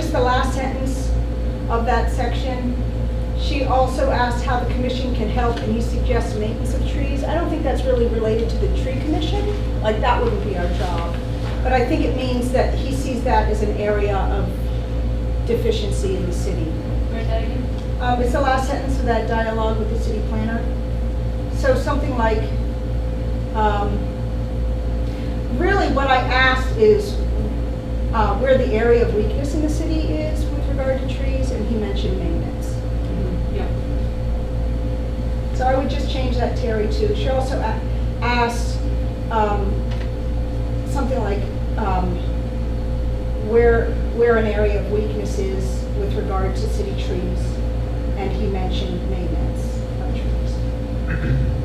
just the last sentence of that section. She also asked how the commission can help, and he suggests maintenance of trees. I don't think that's really related to the tree commission. Like, that wouldn't be our job. But I think it means that he sees that as an area of deficiency in the city. Where's that again? Um, it's the last sentence of that dialogue with the city planner. So something like, um, really what I asked is uh, where the area of weakness in the city is with regard to trees, and he mentioned maintenance. Mm -hmm. Yeah. So I would just change that, Terry, Too. she also asked um, something like um, where, where an area of weakness is with regard to city trees, and he mentioned maintenance of trees.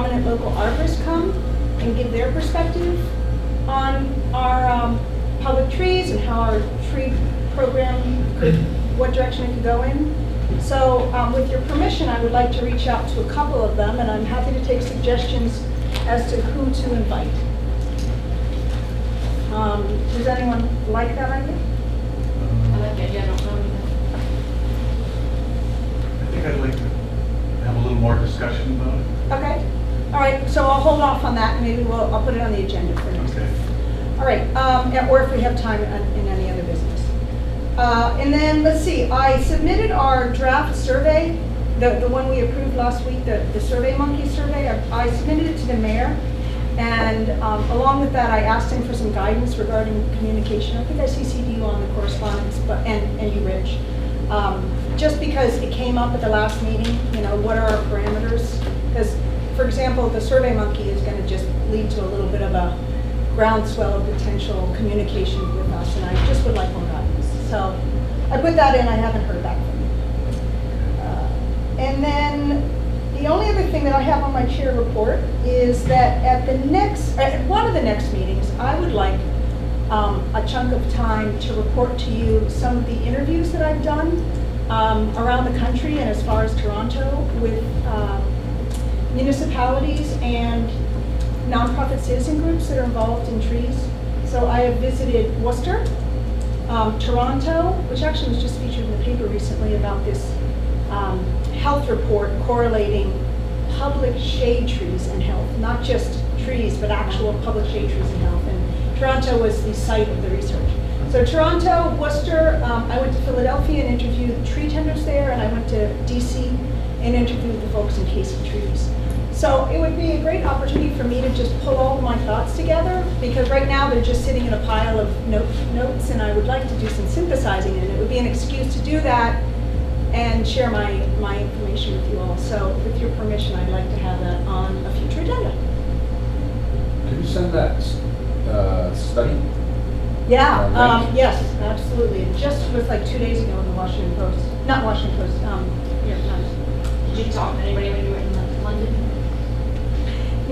prominent local arborists come and give their perspective on our um, public trees and how our tree program could, what direction it could go in. So um, with your permission, I would like to reach out to a couple of them, and I'm happy to take suggestions as to who to invite. Um, Does anyone like that idea? I like it, yeah, I don't know. I think I'd like to have a little more discussion about it. Okay, all right, so I'll hold off on that, and maybe we'll, I'll put it on the agenda for next Okay. All right, um, or if we have time in in any other business. Uh, And then, let's see, I submitted our draft survey, the, the one we approved last week, the, the Survey Monkey survey. I I submitted it to the mayor, and um, along with that, I asked him for some guidance regarding communication. I think I CC'd you on the correspondence, but, and, and you, Rich. Um, Just because it came up at the last meeting, you know, what are our parameters? Because, for example, the Survey Monkey is gonna just lead to a little bit of a groundswell of potential communication with us, and I just would like more guidance. So I put that in, I haven't heard back from you. Uh, And then, the only other thing that I have on my chair report is that at the next, at one of the next meetings, I would like um, a chunk of time to report to you some of the interviews that I've done um, around the country and as far as Toronto with um, municipalities and nonprofit citizen groups that are involved in trees. So I have visited Worcester, um, Toronto, which actually was just featured in the paper recently about this um, health report correlating public shade trees and health, not just trees, but actual public shade trees and health. And Toronto was the site of the research. So Toronto, Worcester, um, I went to Philadelphia and interviewed tree tenders there, and I went to DC and interviewed the folks in Casey Trees. So it would be a great opportunity for me to just pull all my thoughts together, because right now they're just sitting in a pile of note- notes, and I would like to do some synthesizing, and it would be an excuse to do that and share my, my information with you all. So with your permission, I'd like to have that on a future agenda. Can you send that uh, study? Yeah, Uh, um, yes, absolutely. It just was like two days ago in the Washington Post, not Washington Post, um, New York Times. Did you talk to anybody when you were in London?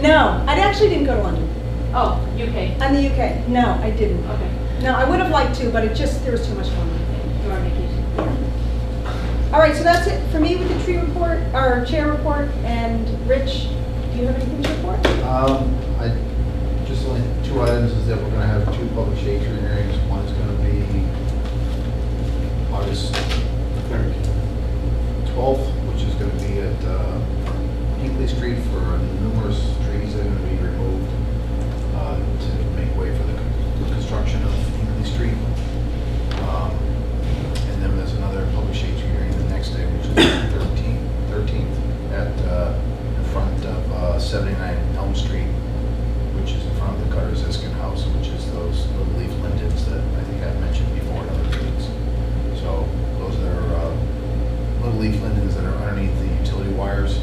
No, I actually didn't go to London. Oh, UK. I'm the UK. No, I didn't. Okay. No, I would have liked to, but it just, there was too much going on. You are on vacation. All right, so that's it for me with the tree report, our chair report, and Rich, do you have anything to report? Um, I, just only two items is that we're gonna have two public shade tree hearings. One is gonna be August twelfth, which is gonna be at, uh, Hinckley Street for numerous trees that are gonna be removed, uh, to make way for the con- construction of Hinckley Street. Um, And then there's another public tree hearing the next day, which is the thirteenth, thirteenth, at, uh, in front of uh, seventy-nine Elm Street, which is in front of the Cutter Ziskind House, which is those little leaf lindens that I think I've mentioned before in other meetings. So those are uh, little leaf lindens that are underneath the utility wires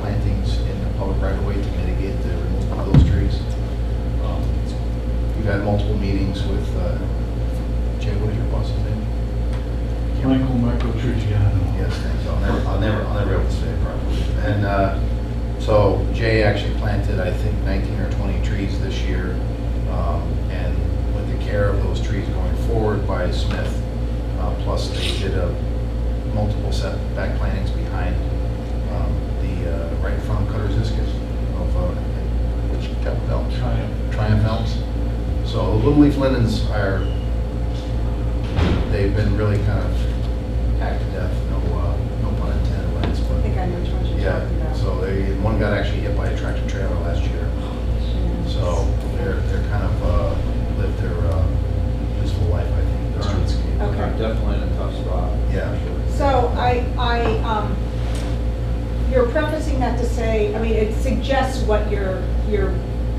plantings in the public right of way to mitigate the removal of those trees. Um, We've had multiple meetings with, uh, Jay, what is your boss's name? Michael Michael Trigiano. Yes, thanks. I'll never, I'll never, I'll never be able to say it properly. And uh, so Jay actually planted, I think, 19 or 20 trees this year. Um, And with the care of those trees going forward by Smith, uh, plus they did a multiple setback plantings behind uh, right in front of Cutter's Iskus of, uh, which Capitol Elms? Triumph. Triumph Elms. So the little leaf lindens are they've been really kind of hacked to death, no, uh, no pun intended, Lance, I but, think I know which ones you're yeah, talking about. so they, one got actually hit by a tractor trailer last year. So they're, they're kind of, uh, lived their, uh, useful life, I think, the streetscape. Okay. Definitely in a tough spot. Yeah. So I, I, um, you're prefacing that to say, I mean, it suggests what your, your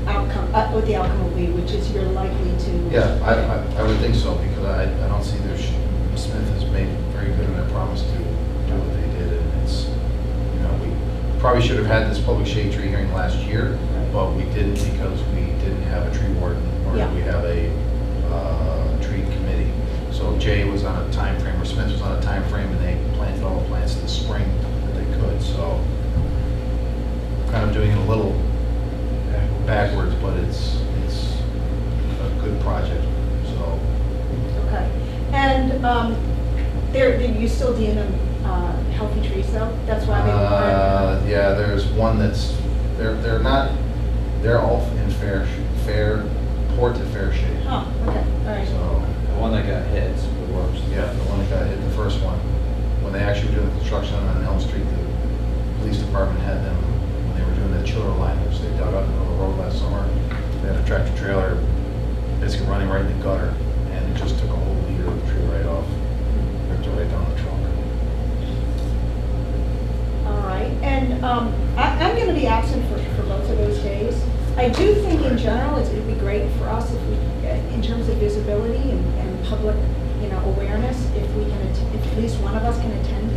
outcome, uh, what the outcome will be, which is you're likely to. Yeah, I, I, I would think so, because I, I don't see their, sh- Smith has made very good on their promise to do what they did, and it's, you know, we probably should have had this public shade tree hearing last year, but we didn't because we didn't have a tree warden, or Yeah. we have a, uh, tree committee. So Jay was on a time frame, or Smith was on a time frame, and they planted all the plants this spring that they could, so kind of doing it a little backwards, but it's, it's a good project, so. Okay. And, um, there, you still deem them, uh, healthy trees though? That's why I made Uh, yeah, there's one that's, they're, they're not, they're all in fair, sh- fair, poor to fair shape. Huh, okay, all right. So, The one that got hit is the worst. yeah, the one that got hit, the first one, when they actually were doing the construction on Elm Street, the police department had them, when they were doing the chiller liners, they dug up the middle of the road last summer, they had a tractor trailer basically running right in the gutter, and it just took a whole leader of the tree right off, ripped it right down the trunk. All right, and um, I- I'm going to be absent for for both of those days. I do think in general, it'd be great for us if we, uh, in terms of visibility and and public, you know, awareness, if we can, if at least one of us can attend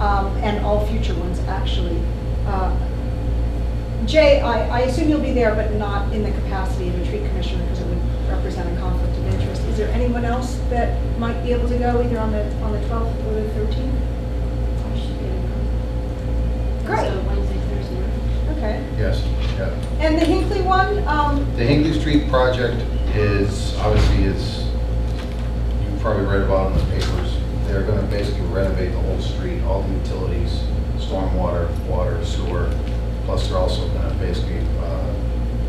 um, and all future ones, actually. Uh, Jay, I I assume you'll be there, but not in the capacity of a tree commissioner, because it would represent a conflict of interest. Is there anyone else that might be able to go, either on the on the 12th or the 13th? I should be Great. So Wednesday, Thursday. Okay. Yes, yeah. And the Hinckley one, um, The Hinckley Street project is, obviously, is, you probably read about it in the papers. They're gonna basically renovate the whole street, all the utilities, stormwater, water, sewer. Plus, they're also gonna basically, uh,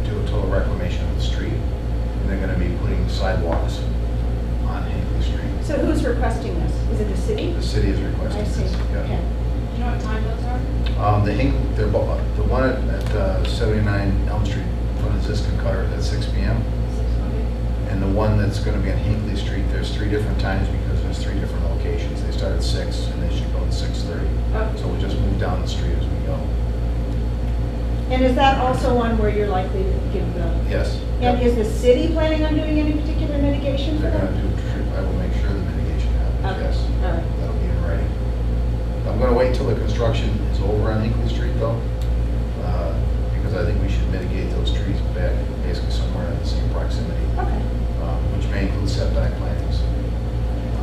do a total reclamation of the street. And they're gonna be putting sidewalks on Hinckley Street. so who's requesting this? Is it the city? The city is requesting I see, this. yeah. okay. Do you know what time those are? Um, the Hink, the one at, at uh, 79 Elm Street, in front of Ziskind Cutter, at 6 PM. And the one that's gonna be on Hinckley Street, there's three different times because there's three different locations. They start at six and they should go at six thirty. Oh. So we just move down the street as we go. And is that also one where you're likely to give the, Yes. and Yep. is the city planning on doing any particular mitigation for They're that? gonna do, I will make sure the mitigation happens, Okay, yes. all right. That'll be in writing. I'm gonna wait till the construction is over on Hinckley Street though, uh, because I think we should mitigate those trees back basically somewhere in the same proximity. Okay, um, which may include setback plantings.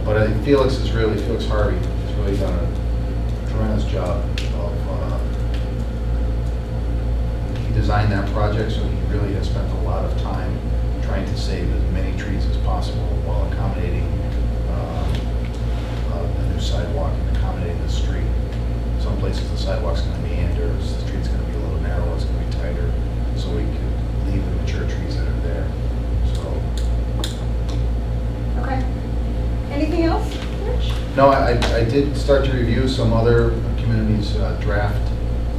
But I think Felix is really, Felix Harvey has really done a tremendous job of, uh, he designed that project, so he really has spent a lot of time trying to save as many trees as possible while accommodating um, uh, the new sidewalk and accommodating the street. Some places the sidewalk's gonna meander, the street's gonna be a little narrower, it's gonna be tighter, so we can leave the mature trees that are there, so. okay. Anything else, Rich? No, I, I did start to review some other communities' uh, draft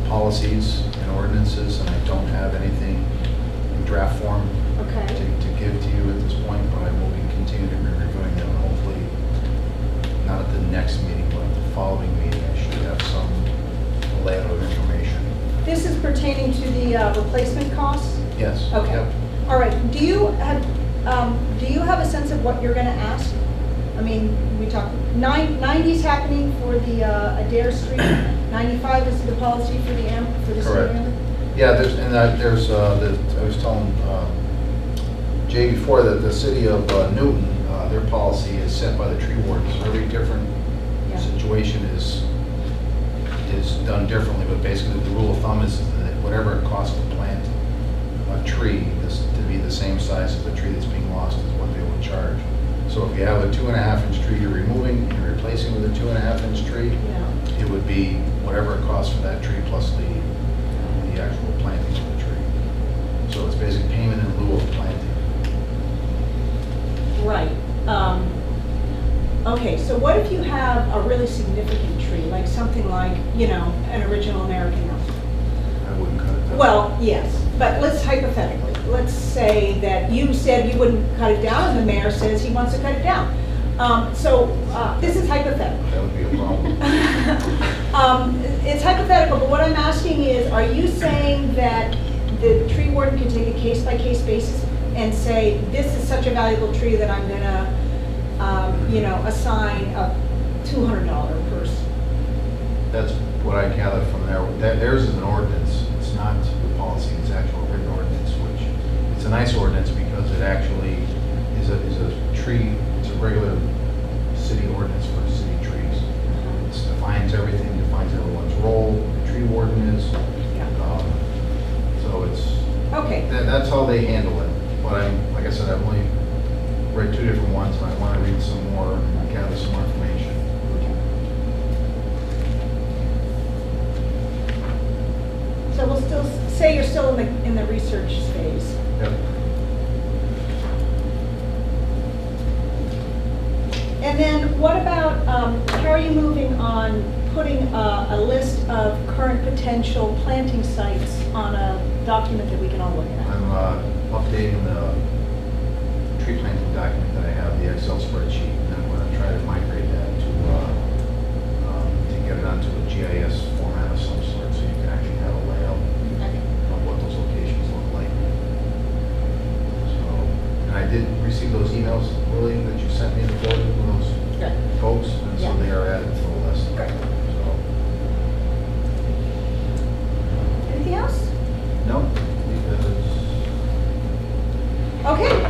policies and ordinances, and I don't have anything in draft form to, Okay, to give to you at this point, but I will be continuing to be reviewing them, hopefully, not at the next meeting, but at the following meeting, I should have some layout of information. this is pertaining to the uh, replacement costs? Yes. Okay. yep. All right, do you have, um, do you have a sense of what you're gonna ask? I mean, we talked, nine, ninety's happening for the, uh, Adair Street, ninety-five is the policy for the amp, for the city Correct. Yeah, there's, and I- there's, uh, the, I was telling uh, Jay before that the city of uh, Newton, uh, their policy is set by the tree wardens. Every different Yeah. situation is, is done differently, but basically the rule of thumb is that whatever it costs to plant a tree is to be the same size as the tree that's being lost is what they will charge. So if you have a two and a half inch tree you're removing and replacing with a two and a half inch tree, Yeah. it would be whatever it costs for that tree plus the, the actual planting of the tree. So it's basically payment in lieu of planting. Right. Um, Okay, so what if you have a really significant tree, like something like, you know, an original American elm? I wouldn't cut it down. Well, yes, but let's hypothetically, let's say that you said you wouldn't cut it down, and the mayor says he wants to cut it down. Um, So, uh, this is hypothetical. That would be a problem. Um, It's hypothetical, but what I'm asking is, are you saying that the tree warden can take a case-by-case basis and say, this is such a valuable tree that I'm gonna, um, you know, assign a $200 purse? That's what I gathered from there. That- Theirs is an ordinance, it's not the policy, it's actual written ordinance, which, it's a nice ordinance because it actually is a, is a tree, it's a regular city ordinance for city trees. It defines everything, defines everyone's role, the tree warden is. um, So it's, Okay, that, that's how they handle it. But I'm, like I said, I've only read two different ones, and I want to read some more, and gather some more information. so we'll still, say you're still in the, in the research phase. Yep. And then what about, um, how are you moving on putting a, list of current potential planting sites on a document that we can all look at? I'm uh, updating the tree planting document that I have, the Excel spreadsheet, and I'm going to try to migrate that to, uh, um, to get it onto a GIS format of some sort, so you can actually have a layout of what those locations look like. So, and I did receive those emails, Lily, that you sent me the photo of those Good. folks, and so Yeah. they are added to the list. Great. So, Anything else? no, because Okay,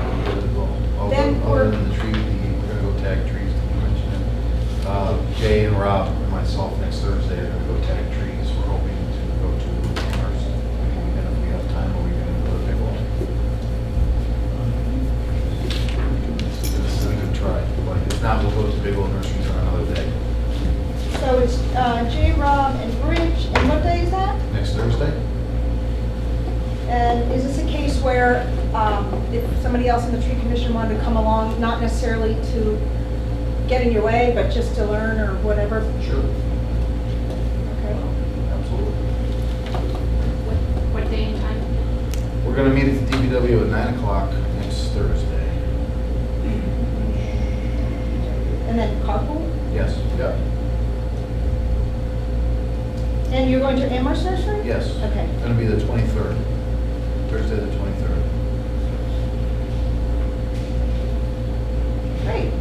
Other Then other we're- than the tree, the- we're gonna go tag trees, did you mention it? Uh, Jay and Rob and myself next Thursday are gonna go tag trees. We're hoping to go to Amherst. And if we have time, are we gonna go to Bigelow? This is a good try, but if not, we'll go to Bigelow Nurseries on another day. so it's uh, J. Rob and Rich, and what day is that? Next Thursday? And is this a case where um, if somebody else in the tree commission wanted to come along, not necessarily to get in your way, but just to learn or whatever? Sure. Okay. Absolutely. What, what day and time? We're gonna meet at the DPW at nine o'clock next Thursday. And then carpool? Yes, yeah, And you're going to Amherst Nursery? Yes. Okay. It's gonna be the 23rd, Thursday the 23rd. Great.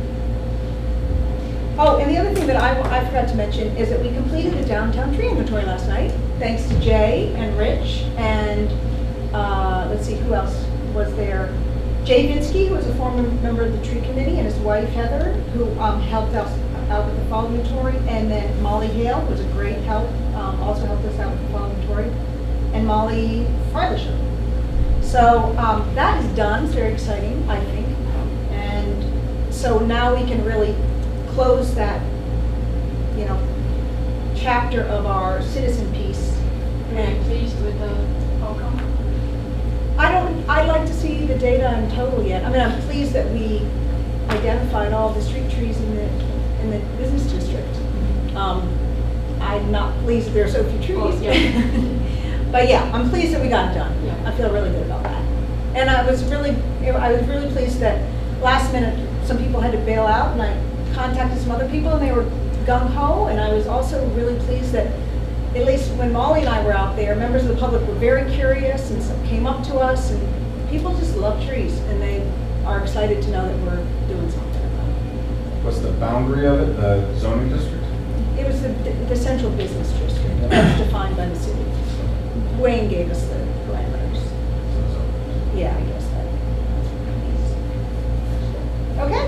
Oh, and the other thing that I, I forgot to mention is that we completed the downtown tree inventory last night, thanks to Jay and Rich and, uh, let's see, who else was there? Jay Vinsky, who was a former member of the tree committee, and his wife Heather, who um, helped us out with the fall inventory, and then Molly Hale was a great help, um, also helped us out with the fall inventory, and Molly Freibisher. So um, that is done, it's very exciting, I think. And so now we can really close that, you know, chapter of our citizen piece. Are you pleased with the outcome? I don't, I'd like to see the data in total yet. I mean, I'm pleased that we identified all the street trees in the, in the business district. Um, I'm not pleased there are so few Well, trees. yeah. But yeah, I'm pleased that we got it done. Yeah. I feel really good. And I was really, I was really pleased that last minute, some people had to bail out, and I contacted some other people, and they were gung ho, and I was also really pleased that, at least when Molly and I were out there, members of the public were very curious, and some came up to us, and people just love trees, and they are excited to know that we're doing something about it. What's the boundary of it, the zoning district? It was the, the central business district, defined by the city. Wayne gave us the parameters. Yeah, I guess that. Okay,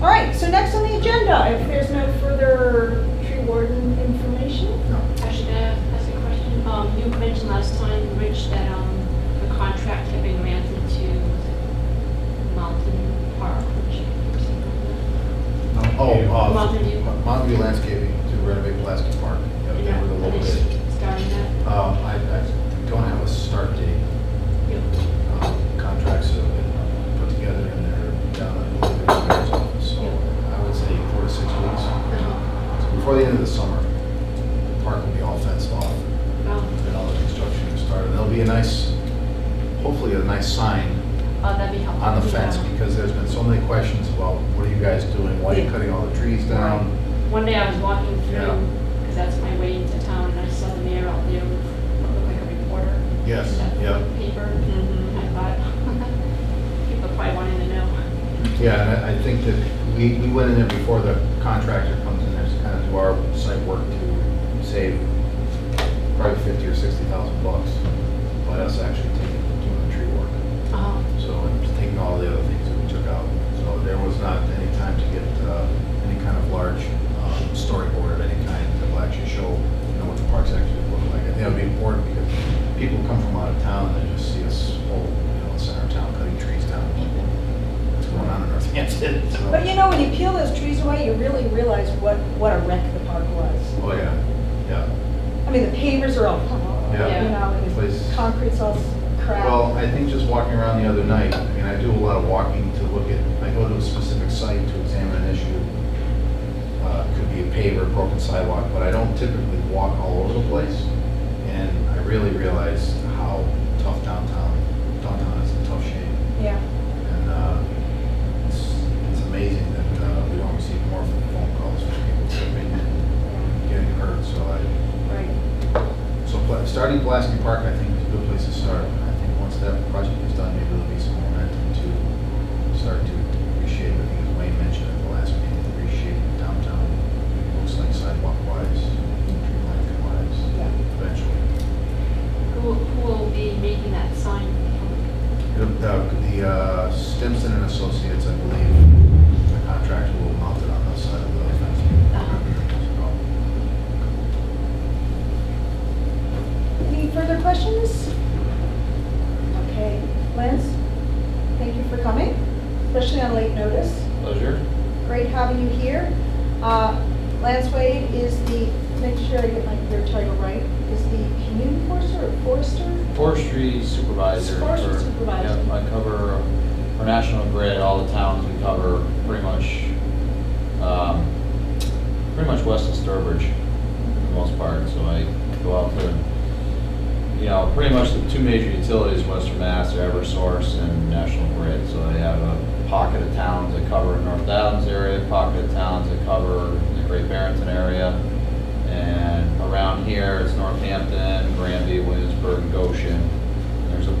all right, so next on the agenda, if there's no further tree warden information? No. I should uh, ask a question. Um, you mentioned last time, Rich, that, um, the contract had been granted to was Mountain Park, which, Oh, uh, Mountain View. Mo- Mountain View Landscaping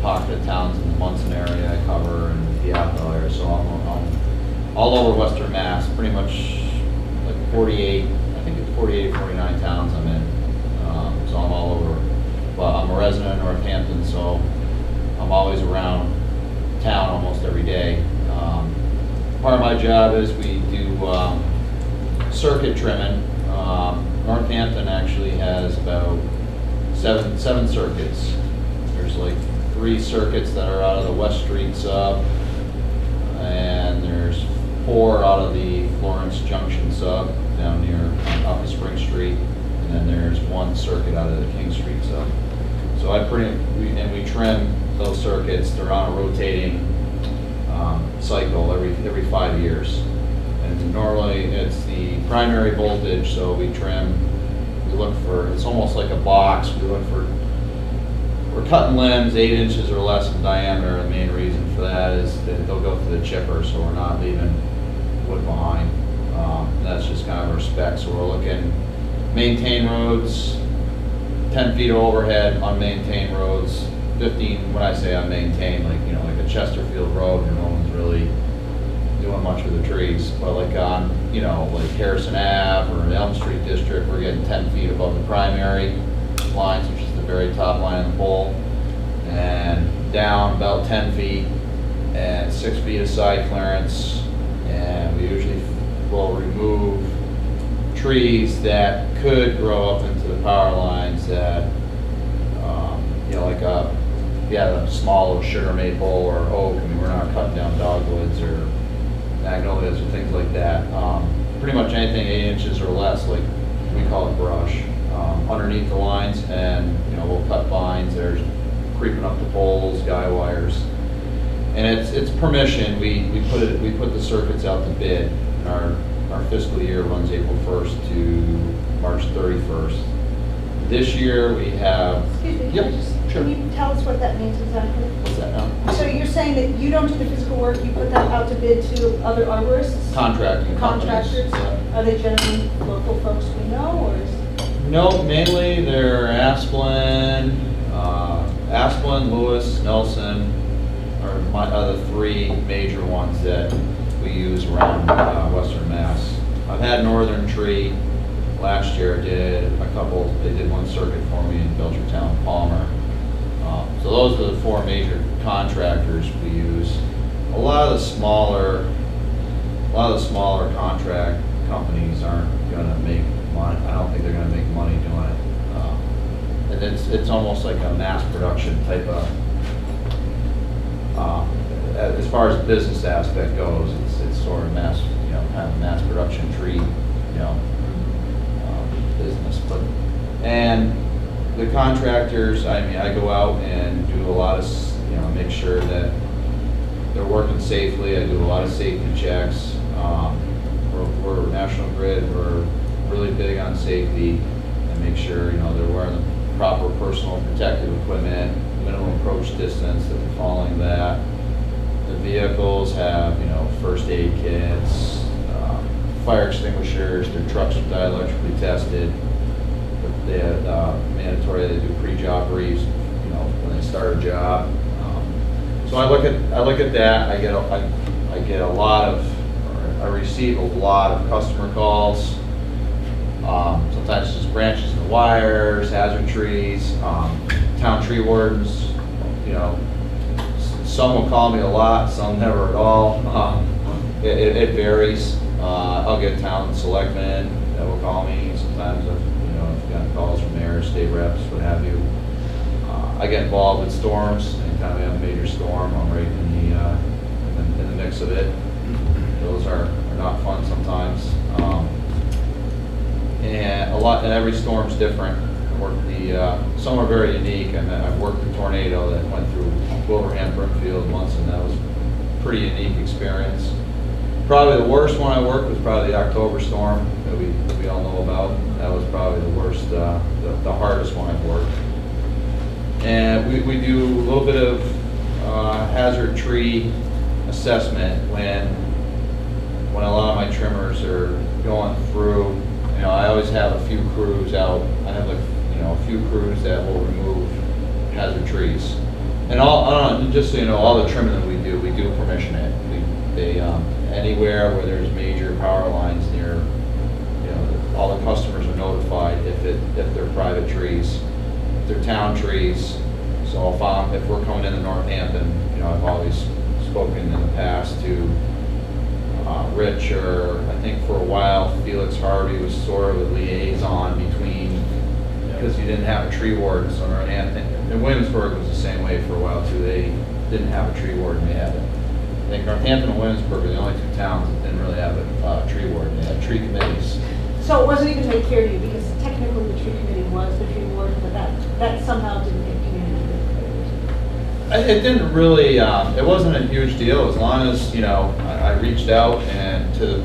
pocket of towns in the Monson area I cover and the Athol area, so I'm, I'm all over Western Mass, pretty much like 48, I think it's 48, 49 towns I'm in. Um, so I'm all over, but I'm a resident of Northampton, so I'm always around town almost every day. Um, Part of my job is we do um, circuit trimming. Um, Northampton actually has about seven, seven circuits. There's like three circuits that are out of the West Street sub, and there's four out of the Florence Junction sub down near, off of Spring Street, and then there's one circuit out of the King Street sub. So I pretty, we- and we trim those circuits, they're on a rotating um, cycle every, every five years. And normally, it's the primary voltage, so we trim, we look for, it's almost like a box, we look for, we're cutting limbs eight inches or less in diameter, the main reason for that is that they'll go through the chipper, so we're not leaving wood behind. Um, That's just kind of our spec, so we're looking, maintain roads, ten feet of overhead, unmaintained roads, fifteen, when I say unmaintained, like, you know, like a Chesterfield Road, where no one's really doing much with the trees, but like on, you know, like Harrison Ave or Elm Street District, we're getting ten feet above the primary lines, very top line of the pole, and down about ten feet, and six feet of side clearance, and we usually will remove trees that could grow up into the power lines that, um, you know, like a, if you had a small sugar maple or oak, I mean, we're not cutting down dogwoods or magnolias or things like that. Um, pretty much anything eight inches or less, like we call it brush, um, underneath the lines, and, you know, we'll cut vines, there's creeping up the poles, guy wires. And it's, it's permission, we, we put it, we put the circuits out to bid, and our, our fiscal year runs April 1st to March 31st. This year, we have. Excuse me, Yep, can just, sure. can you tell us what that means exactly? What's that now? So you're saying that you don't do the physical work, you put that out to bid to other arborists? Contracting. Contractors? Are they generally local folks we know, or is? No, mainly they're Asplundh, uh, Asplundh, Lewis, Nelson, are my other three major ones that we use around uh, Western Mass. I've had Northern Tree, last year did a couple, they did one circuit for me in Belchertown, Palmer. Um, So those are the four major contractors we use. A lot of the smaller, a lot of the smaller contract companies aren't gonna make money, I don't think they're gonna make money doing it. Um, And it's, it's almost like a mass production type of, um, as far as the business aspect goes, it's, it's sort of mass, you know, kind of mass production tree, you know, um, business, but, and the contractors, I mean, I go out and do a lot of, you know, make sure that they're working safely, I do a lot of safety checks. Um, We're, we're National Grid, we're really big on safety and make sure, you know, they're wearing the proper personal protective equipment, minimum approach distance, that they're following that. The vehicles have, you know, first aid kits, um, fire extinguishers, their trucks are dielectrically tested. They have uh, mandatory, they do pre-job briefs, you know, when they start a job. Um, So I look at, I look at that, I get, a- I, I get a lot of, I receive a lot of customer calls. Um, Sometimes just branches in the wires, hazard trees, um, town tree wardens, you know. Some will call me a lot, some never at all. Um, It, it it varies. Uh, I'll get town selectmen that will call me sometimes, if, you know, I've got calls from mayors, state reps, what have you. Uh, I get involved with storms, anytime we have a major storm, I'm right in the, uh, in the- in the mix of it. Those are, are not fun sometimes. Um, And a lot, and every storm's different. I the, uh, some are very unique, and I've worked the tornado that went through Wilbraham, Brimfield once, and that was a pretty unique experience. Probably the worst one I worked was probably the October storm that we, that we all know about. That was probably the worst, uh, the the hardest one I've worked. And we, we do a little bit of uh, hazard tree assessment when, when a lot of my trimmers are going through. You know, I always have a few crews out, I have like, you know, a few crews that will remove hazard trees. And all, uh, just so you know, all the trimming that we do, we do permission it. We, they, um, anywhere where there's major power lines near, you know, all the customers are notified if it, if they're private trees, if they're town trees. So if I'm, if we're coming into Northampton, you know, I've always spoken in the past to, uh, Rich, or I think for a while Felix Harvey was sort of a liaison between, because you didn't have a tree warden, so Northampton, and Williamsburg was the same way for a while too, they didn't have a tree warden, they had, it. I think Northampton and Williamsburg are the only two towns that didn't really have a, uh, tree warden, they had tree committees. So it wasn't even made clear to you, because technically the tree committee was the tree warden, but that, that somehow didn't get It didn't really, um, it wasn't a huge deal, as long as, you know, I I reached out and to,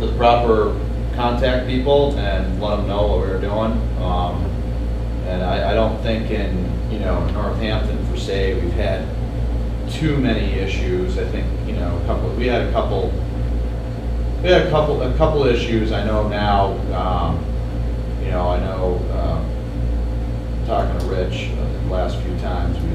to the proper contact people and let them know what we were doing. Um, And I, I don't think in, you know, Northampton per se, we've had too many issues. I think, you know, a couple, we had a couple, we had a couple, a couple issues I know now, um, you know, I know, um, talking to Rich uh, the last few times, we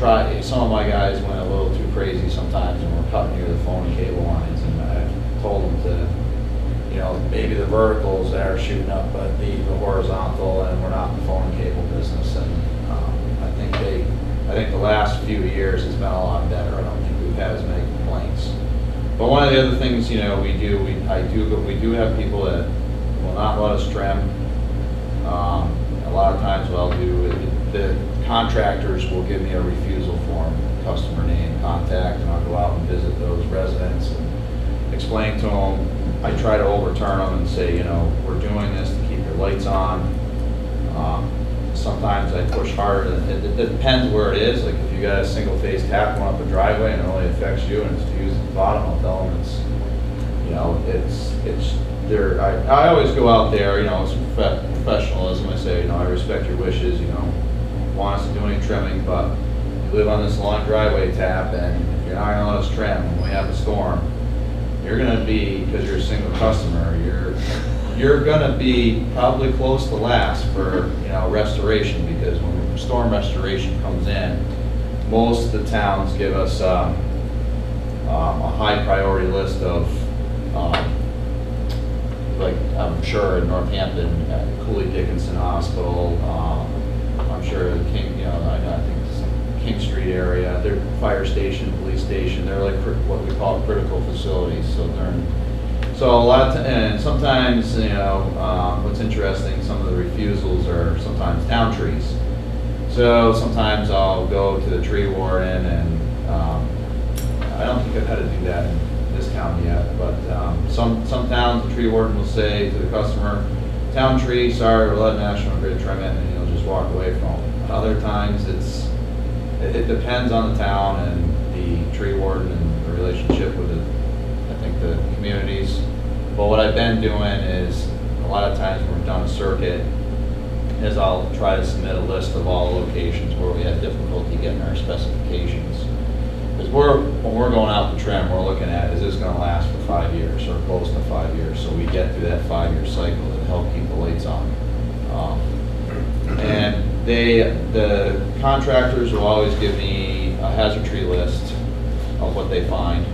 try, some of my guys went a little too crazy sometimes and were cutting near the phone and cable lines, and I told them to, you know, maybe the verticals that are shooting up, but the, the horizontal, and we're not in the phone and cable business, and, um, I think they, I think the last few years has been a lot better, I don't think we've had as many complaints. But one of the other things, you know, we do, we, I do, but we do have people that will not let us trim. Um, A lot of times what I'll do, is the contractors will give me a refusal form, customer name, contact, and I'll go out and visit those residents and explain to them. I try to overturn them and say, you know, we're doing this to keep your lights on. Um, Sometimes I push harder, it, it depends where it is, like if you got a single phase tap going up a driveway and it only affects you and it's fused at the bottom, I'll tell them it's, you know, it's, it's, there, I, I always go out there, you know, it's profe- professionalism, I say, you know, I respect your wishes, you know, want us to do any trimming, but you live on this long driveway tap, and if you're not gonna let us trim when we have a storm, you're gonna be, because you're a single customer, you're, you're gonna be probably close to last for, you know, restoration, because when storm restoration comes in, most of the towns give us, um, um, a high priority list of, um, like, I'm sure in Northampton, uh, Cooley Dickinson Hospital, um, sure King, you know, I think it's King Street area, their fire station, police station, they're like what we call critical facilities, so they're, so a lot, of and sometimes, you know, um, what's interesting, some of the refusals are sometimes down trees. So sometimes I'll go to the tree warden and, um, I don't think I've had to do that in this town yet, but, um, some, some towns, the tree warden will say to the customer, town tree, sorry, we're letting National Grid trim it, and just walk away from it. Other times, it's, it, it depends on the town and the tree warden and the relationship with the, I think, the communities. But what I've been doing is, a lot of times when we've done a circuit, is I'll try to submit a list of all locations where we had difficulty getting our specifications. Because we're, when we're going out to trim, we're looking at, is this gonna last for five years or close to five years? So we get through that five-year cycle to help keep the lights on. Um, And they, the contractors will always give me a hazard tree list of what they find.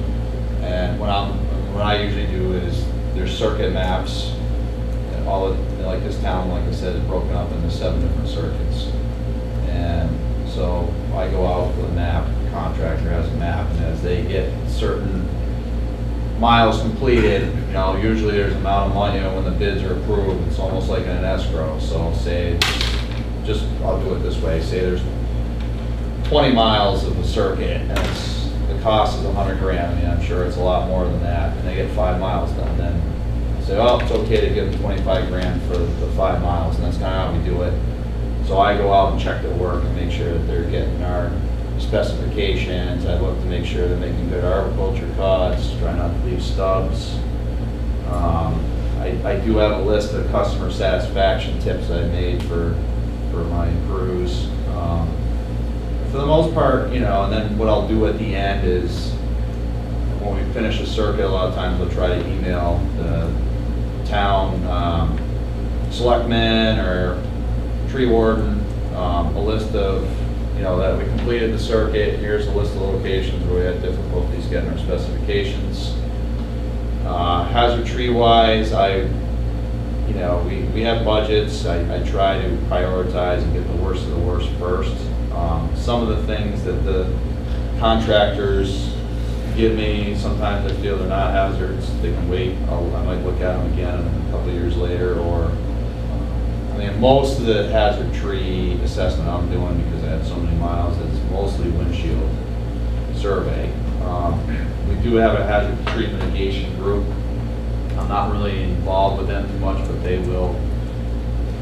And what I'm, what I usually do is, there's circuit maps, and all of, like this town, like I said, is broken up into seven different circuits. And so I go out with a map, the contractor has a map, and as they get certain miles completed, you know, usually there's an amount of money, know, when the bids are approved, it's almost like an escrow. So say, just, I'll do it this way, say there's 20 miles of a circuit, and it's, the cost is 100 grand, I mean, I'm sure it's a lot more than that, and they get five miles done, then say, oh, it's okay to give them 25 grand for the five miles, and that's kind of how we do it. So I go out and check their work and make sure that they're getting our specifications, I look to make sure they're making good arboriculture cuts, try not to leave stubs. Um, I, I do have a list of customer satisfaction tips I made for, for my crews. Um, For the most part, you know, and then what I'll do at the end is, when we finish a circuit, a lot of times we'll try to email the town um, selectmen or tree warden, um, a list of, you know, that we completed the circuit, here's a list of locations where we had difficulties getting our specifications. Uh, Hazard tree wise, I, you know, we, we have budgets, I, I try to prioritize and get the worst of the worst first. Um, Some of the things that the contractors give me, sometimes I feel they're not hazards, they can wait, I'll, I might look at them again a couple of years later, or, I mean, most of the hazard tree assessment I'm doing, because I have so many miles, is mostly windshield survey. Um, We do have a hazard tree mitigation group. I'm not really involved with them too much, but they will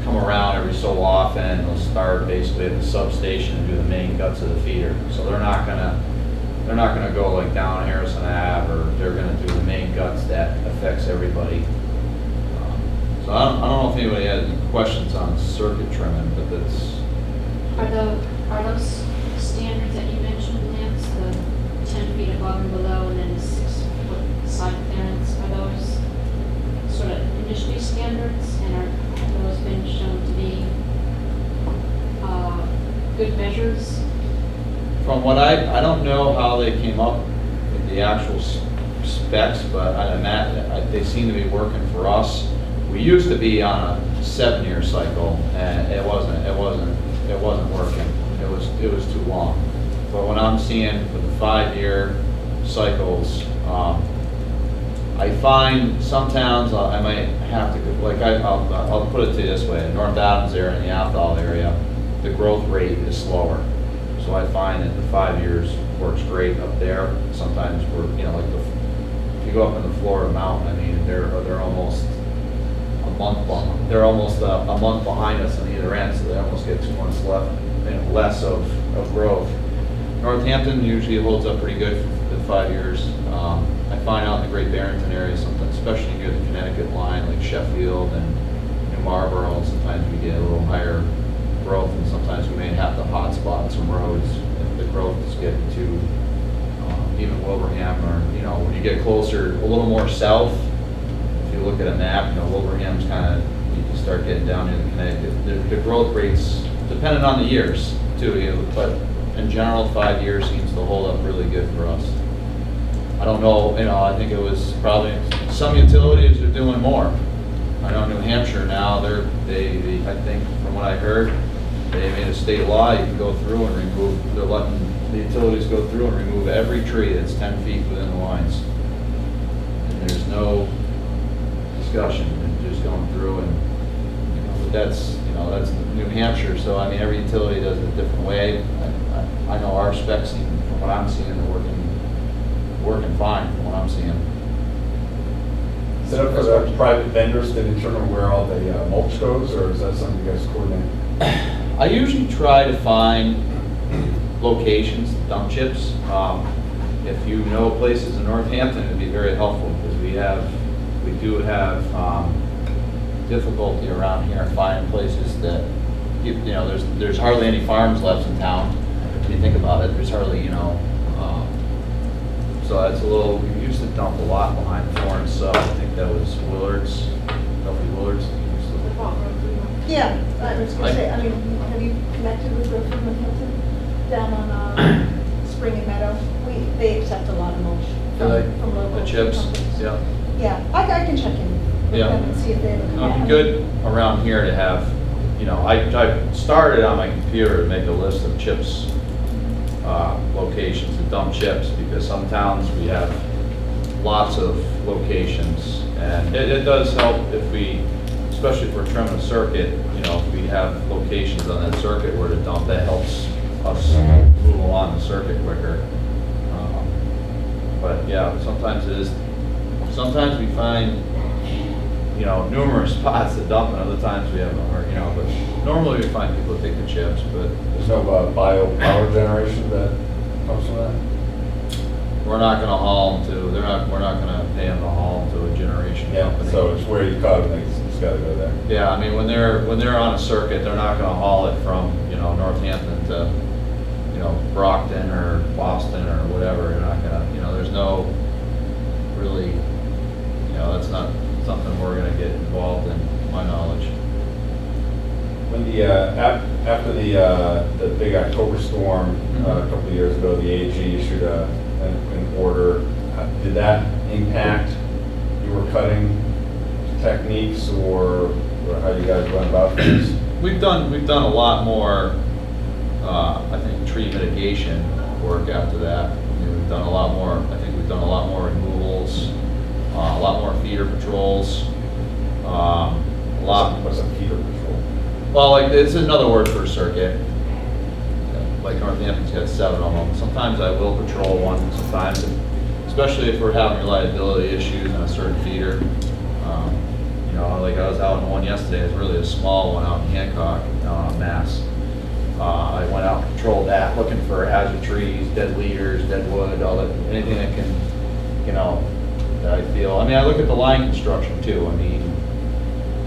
come around every so often. They'll start basically at the substation and do the main guts of the feeder. So they're not gonna, they're not gonna go like down Harrison Ave, or they're gonna do the main guts that affects everybody. Um, So I don't, I don't know if anybody has any questions on circuit trimming, but that's, Are the, are those standards that you mentioned, Lance, the ten feet above and below, and then industry standards, and are, have those been shown to be, uh, good measures? From what I, I don't know how they came up with the actual specs, but I imagine, they seem to be working for us. We used to be on a seven-year cycle, and it wasn't, it wasn't, it wasn't working. It was, it was too long. But what I'm seeing with the five-year cycles, um, I find some towns, uh, I might have to, like, I, I'll, I'll put it to you this way, in North Adams area, in the Athol area, the growth rate is slower. So I find that the five years works great up there. Sometimes we're, you know, like, the if you go up in the Florida mountain, I mean, they're, they're almost a month, beh- they're almost a, a month behind us on either end, so they almost get two months left, you know, less of, of growth. Northampton usually holds up pretty good for the five years. Um, I find out in the Great Barrington area, sometimes, especially near the Connecticut line, like Sheffield and New Marlborough, sometimes we get a little higher growth, and sometimes we may have to hotspot some roads if the growth is getting too, um, even Wilbraham, or, you know, when you get closer, a little more south, if you look at a map, you know, Wilbraham's kind of, you can start getting down near the Connecticut. The, the growth rates, depending on the years too, you, but in general, five years seems to hold up really good for us. I don't know, you know, I think it was probably, some utilities are doing more. I know New Hampshire now, they're, they, they- I think, from what I heard, they made a state law, you can go through and remove, they're letting the utilities go through and remove every tree that's ten feet within the lines. And there's no discussion, and just going through and, you know, but that's, you know, that's New Hampshire, so I mean, every utility does it a different way. I, I- I know our specs, even from what I'm seeing, working, fine from what I'm seeing. Is that for the private vendors to determine where all the uh, mulch goes, or is that something you guys coordinate? I usually try to find locations, dump chips. Um, If you know places in Northampton, it'd be very helpful, because we have, we do have um, difficulty around here finding places that, you know, there's, there's hardly any farms left in town. If you think about it, there's hardly, you know, so that's a little, we used to dump a lot behind Florence, so I think that was Willards, Duffy Willards. Yeah, I was gonna say, I mean, have you connected with Wilfred Hilton down on, uh, Spring and Meadow? We, they accept a lot of mulch from, from local. The chips, companies. yeah. Yeah, I, I can check in with Yeah. them and see if they have a. It'd be good around here to have, you know, I, I started on my computer to make a list of chips, uh, locations to dump chips, because some towns we have lots of locations, and it, it does help if we, especially if we're trimming a circuit, you know, if we have locations on that circuit where to dump, that helps us move along the circuit quicker. Um, But yeah, sometimes it is, sometimes we find you know, numerous spots to dump, and other times we have, or, you know, but normally we find people take the chips, but There's no uh, bio power generation that comes from that? we're not gonna haul them to, they're not, we're not gonna pay them to haul them to a generation Yeah, company. so it's where you cut it, it's, it's gotta go there. Yeah, I mean, when they're, when they're on a circuit, they're not gonna haul it from, you know, Northampton to, you know, Brockton or Boston or whatever, you're not gonna, you know, there's no really, you know, that's not something we're gonna get involved in, my knowledge. When the, uh, after the, uh, the big October storm, uh, a couple of years ago, the AG issued a, an an order. Uh, Did that impact your cutting techniques or or how you guys went about things? We've done, we've done a lot more, uh, I think, tree mitigation work after that. I mean, We've done a lot more, I think we've done a lot more removals, a lot more feeder patrols, um, a lot, What's a feeder patrol? well, like, it's another word for a circuit. Like Northampton's got seven of them. Sometimes I will patrol one, sometimes, especially if we're having reliability issues on a certain feeder. Um, You know, like I was out in one yesterday, it's really a small one out in Hancock, uh, Mass. Uh, I went out and patrolled that, looking for hazard trees, dead leaders, dead wood, all that, anything that can, you know, I feel, I mean, I look at the line construction too, I mean,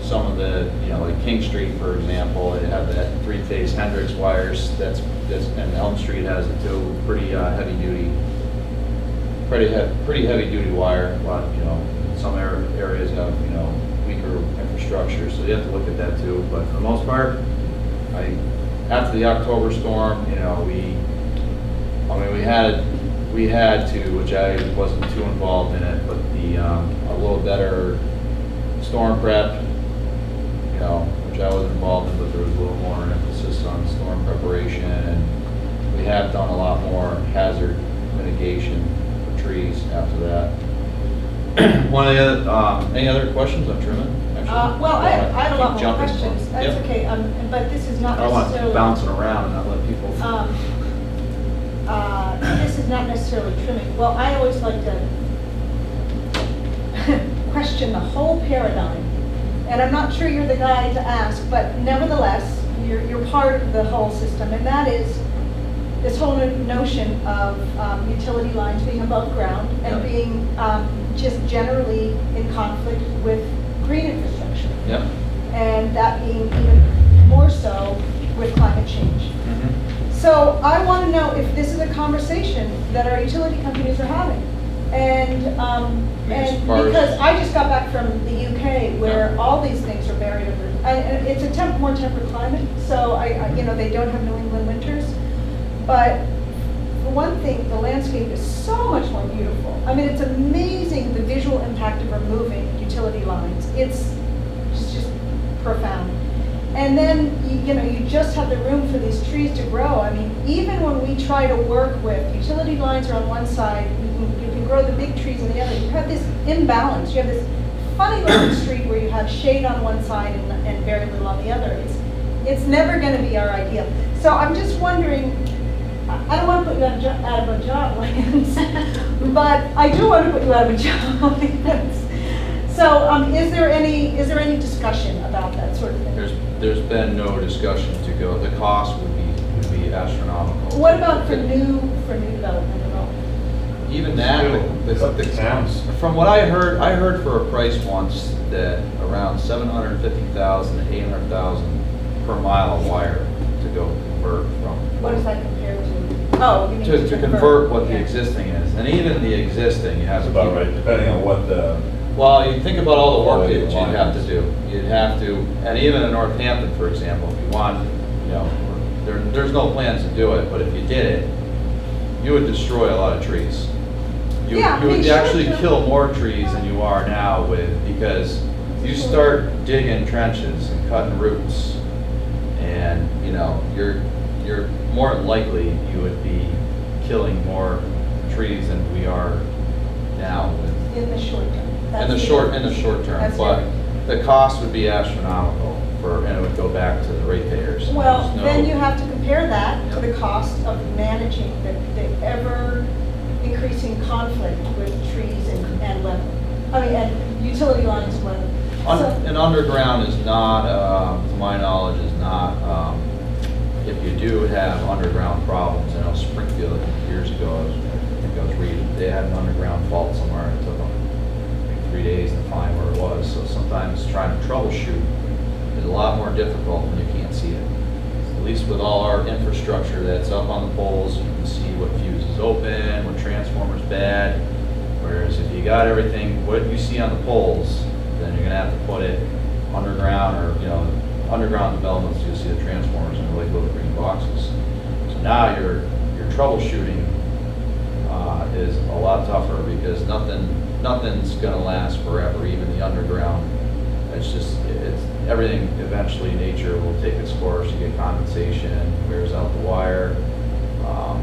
some of the, you know, like King Street, for example, it had that three-phase Hendrix wires, that's, that's, and Elm Street has it too, pretty, uh, heavy duty, pretty he, pretty heavy duty wire, but, you know, some areas have, you know, weaker infrastructure, so you have to look at that too, but for the most part, I, after the October storm, you know, we, I mean, we had, we had to, which I wasn't too involved in it, but the, um, a little better storm prep, you know, which I wasn't involved in, but there was a little more emphasis on storm preparation, and we have done a lot more hazard mitigation for trees after that. One of the other, um, any other questions on trimming? Uh, well, I, I have a lot more questions, that's Yep. okay, um, but this is I not don't want to necessarily. bouncing around and not let people. Um, uh, This is not necessarily trimming. Well, I always like to question the whole paradigm. And I'm not sure you're the guy to ask, but nevertheless, you're, you're part of the whole system. And that is this whole notion of um, utility lines being above ground and Yep. being um, just generally in conflict with green infrastructure. Yep. And that being even more so with climate change. Mhm. So I want to know if this is a conversation that our utility companies are having. And, um, I mean, as and because I just got back from the UK where Yeah. all these things are buried under, and it's a temp, more temperate climate, so I, I- you know, they don't have New England winters. But for one thing, the landscape is so much more beautiful. I mean, it's amazing the visual impact of removing utility lines. It's it's just profound. And then, you you know, you just have the room for these trees to grow. I mean, even when we try to work with, utility lines are on one side, you can, you can grow the big trees on the other. You have this imbalance. You have this funny looking street where you have shade on one side and, and very little on the other. It's, it's never gonna be our ideal. So I'm just wondering, I I don't want to put you out of, jo- out of a job, Lance, but I do want to put you out of a job. Lance. So, um, is there any, is there any discussion about that sort of thing? There's, there's been no discussion to go, the cost would be, would be astronomical. What about for new, for new development at all? Even that, the- It's up to the- towns. From what I heard, I heard for a price once that around seven hundred fifty thousand to eight hundred thousand per mile of wire to go convert from. What does that compare to? Oh, you mean To, to convert what the existing is, and even the existing, has have That's about right, depending on what the, Well, you think about all the work oh, that you'd have to do. You'd have to, and even in Northampton, for example, if you want, you know, there, there's no plans to do it, but if you did it, you would destroy a lot of trees. You, Yeah, you would actually do. kill more trees than you are now with, because you start digging trenches and cutting roots, and, you know, you're, you're more likely, you would be killing more trees than we are now with In the short term. In the short, in the short term, but the cost would be astronomical for, and it would go back to the ratepayers. Well, no- then you have to compare that to the cost of managing the, the ever increasing conflict with trees and, and weather. I mean, and utility lines and weather. Un- So- And underground is not, um, to my knowledge, is not, um, if you do have underground problems, I know Springfield years ago, I was- I think I was reading, they had an underground fault somewhere, it took three days to find where it was, so sometimes trying to troubleshoot is a lot more difficult when you can't see it. At least with all our infrastructure that's up on the poles, you can see what fuse is open, what transformer's bad. Whereas if you got everything, what you see on the poles, then you're gonna have to put it underground or, you know, underground developments, you'll see the transformers in like little green boxes. So now your, your troubleshooting, uh, is a lot tougher because nothing, nothing's gonna last forever, even the underground. It's just, it's, everything eventually, nature will take its course, you get condensation, wears out the wire. um,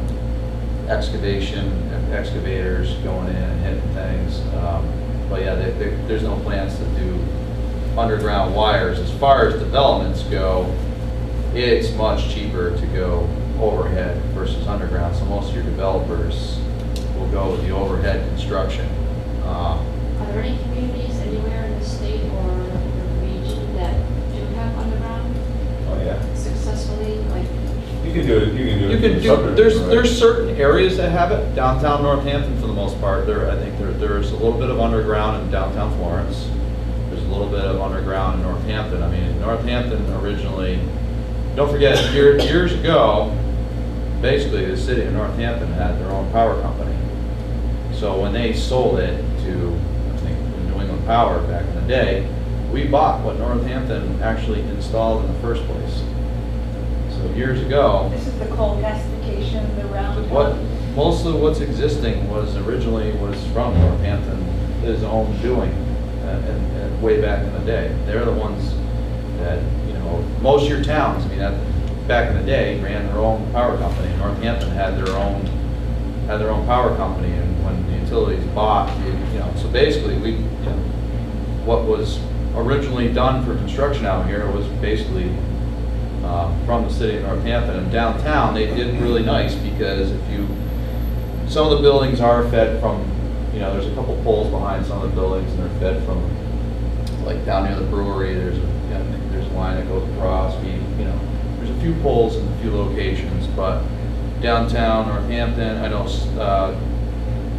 Excavation, excavators going in and hitting things. Um, But yeah, there, there- there's no plans to do underground wires. As far as developments go, it's much cheaper to go overhead versus underground. So most of your developers will go with the overhead construction. Uh, Are there any communities anywhere in the state or the region that do have underground oh yeah. successfully, like, You can do it, you can do it. You can the do, suburbs, there's, right? there's certain areas that have it, downtown Northampton for the most part, there, I think there, there's a little bit of underground in downtown Florence. There's a little bit of underground in Northampton, I mean, Northampton originally, don't forget, year, years ago, basically, the city of Northampton had their own power company. So when they sold it Power back in the day, we bought what Northampton actually installed in the first place. So years ago, This is the coal gasification, the round. what, most of what's existing was originally was from Northampton, his own doing, and, and and way back in the day. They're the ones that, you know, most of your towns, I mean, that, back in the day, ran their own power company. Northampton had their own, had their own power company, and when the utilities bought, you you know, so basically, we, you know, what was originally done for construction out here was basically uh, from the city of Northampton. And downtown, they did really nice because if you, some of the buildings are fed from, you know, there's a couple poles behind some of the buildings and they're fed from, like down near the brewery, there's a, you know, there's a line that goes across, we, you know, there's a few poles in a few locations, but downtown Northampton, I know, uh,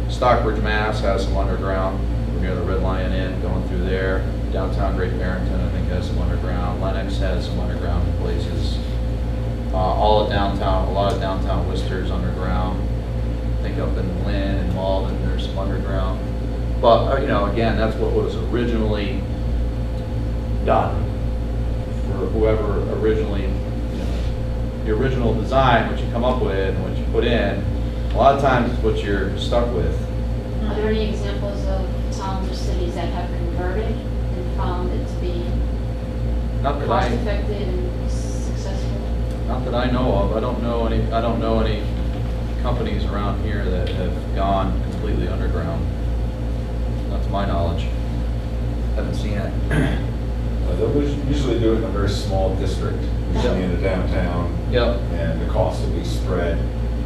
Stockbridge, Mass has some underground, the Red Lion Inn, going through there. Downtown Great Barrington, I think, has some underground. Lenox has some underground places. Uh, all of downtown, a lot of downtown Worcester's underground. I think up in Lynn and Malden, there's some underground. But, uh, you know, again, that's what was originally done for whoever originally, you know, the original design, what you come up with and what you put in, a lot of times it's what you're stuck with. Are there any examples of towns or cities that have converted and found it to be Not that cost I, effective and successful? not that I know of, I don't know any, I don't know any companies around here that have gone completely underground. Not to my knowledge. Haven't seen it. Uh, They'll us- usually do it in a very small district, usually in the downtown. Yep. And the cost will be spread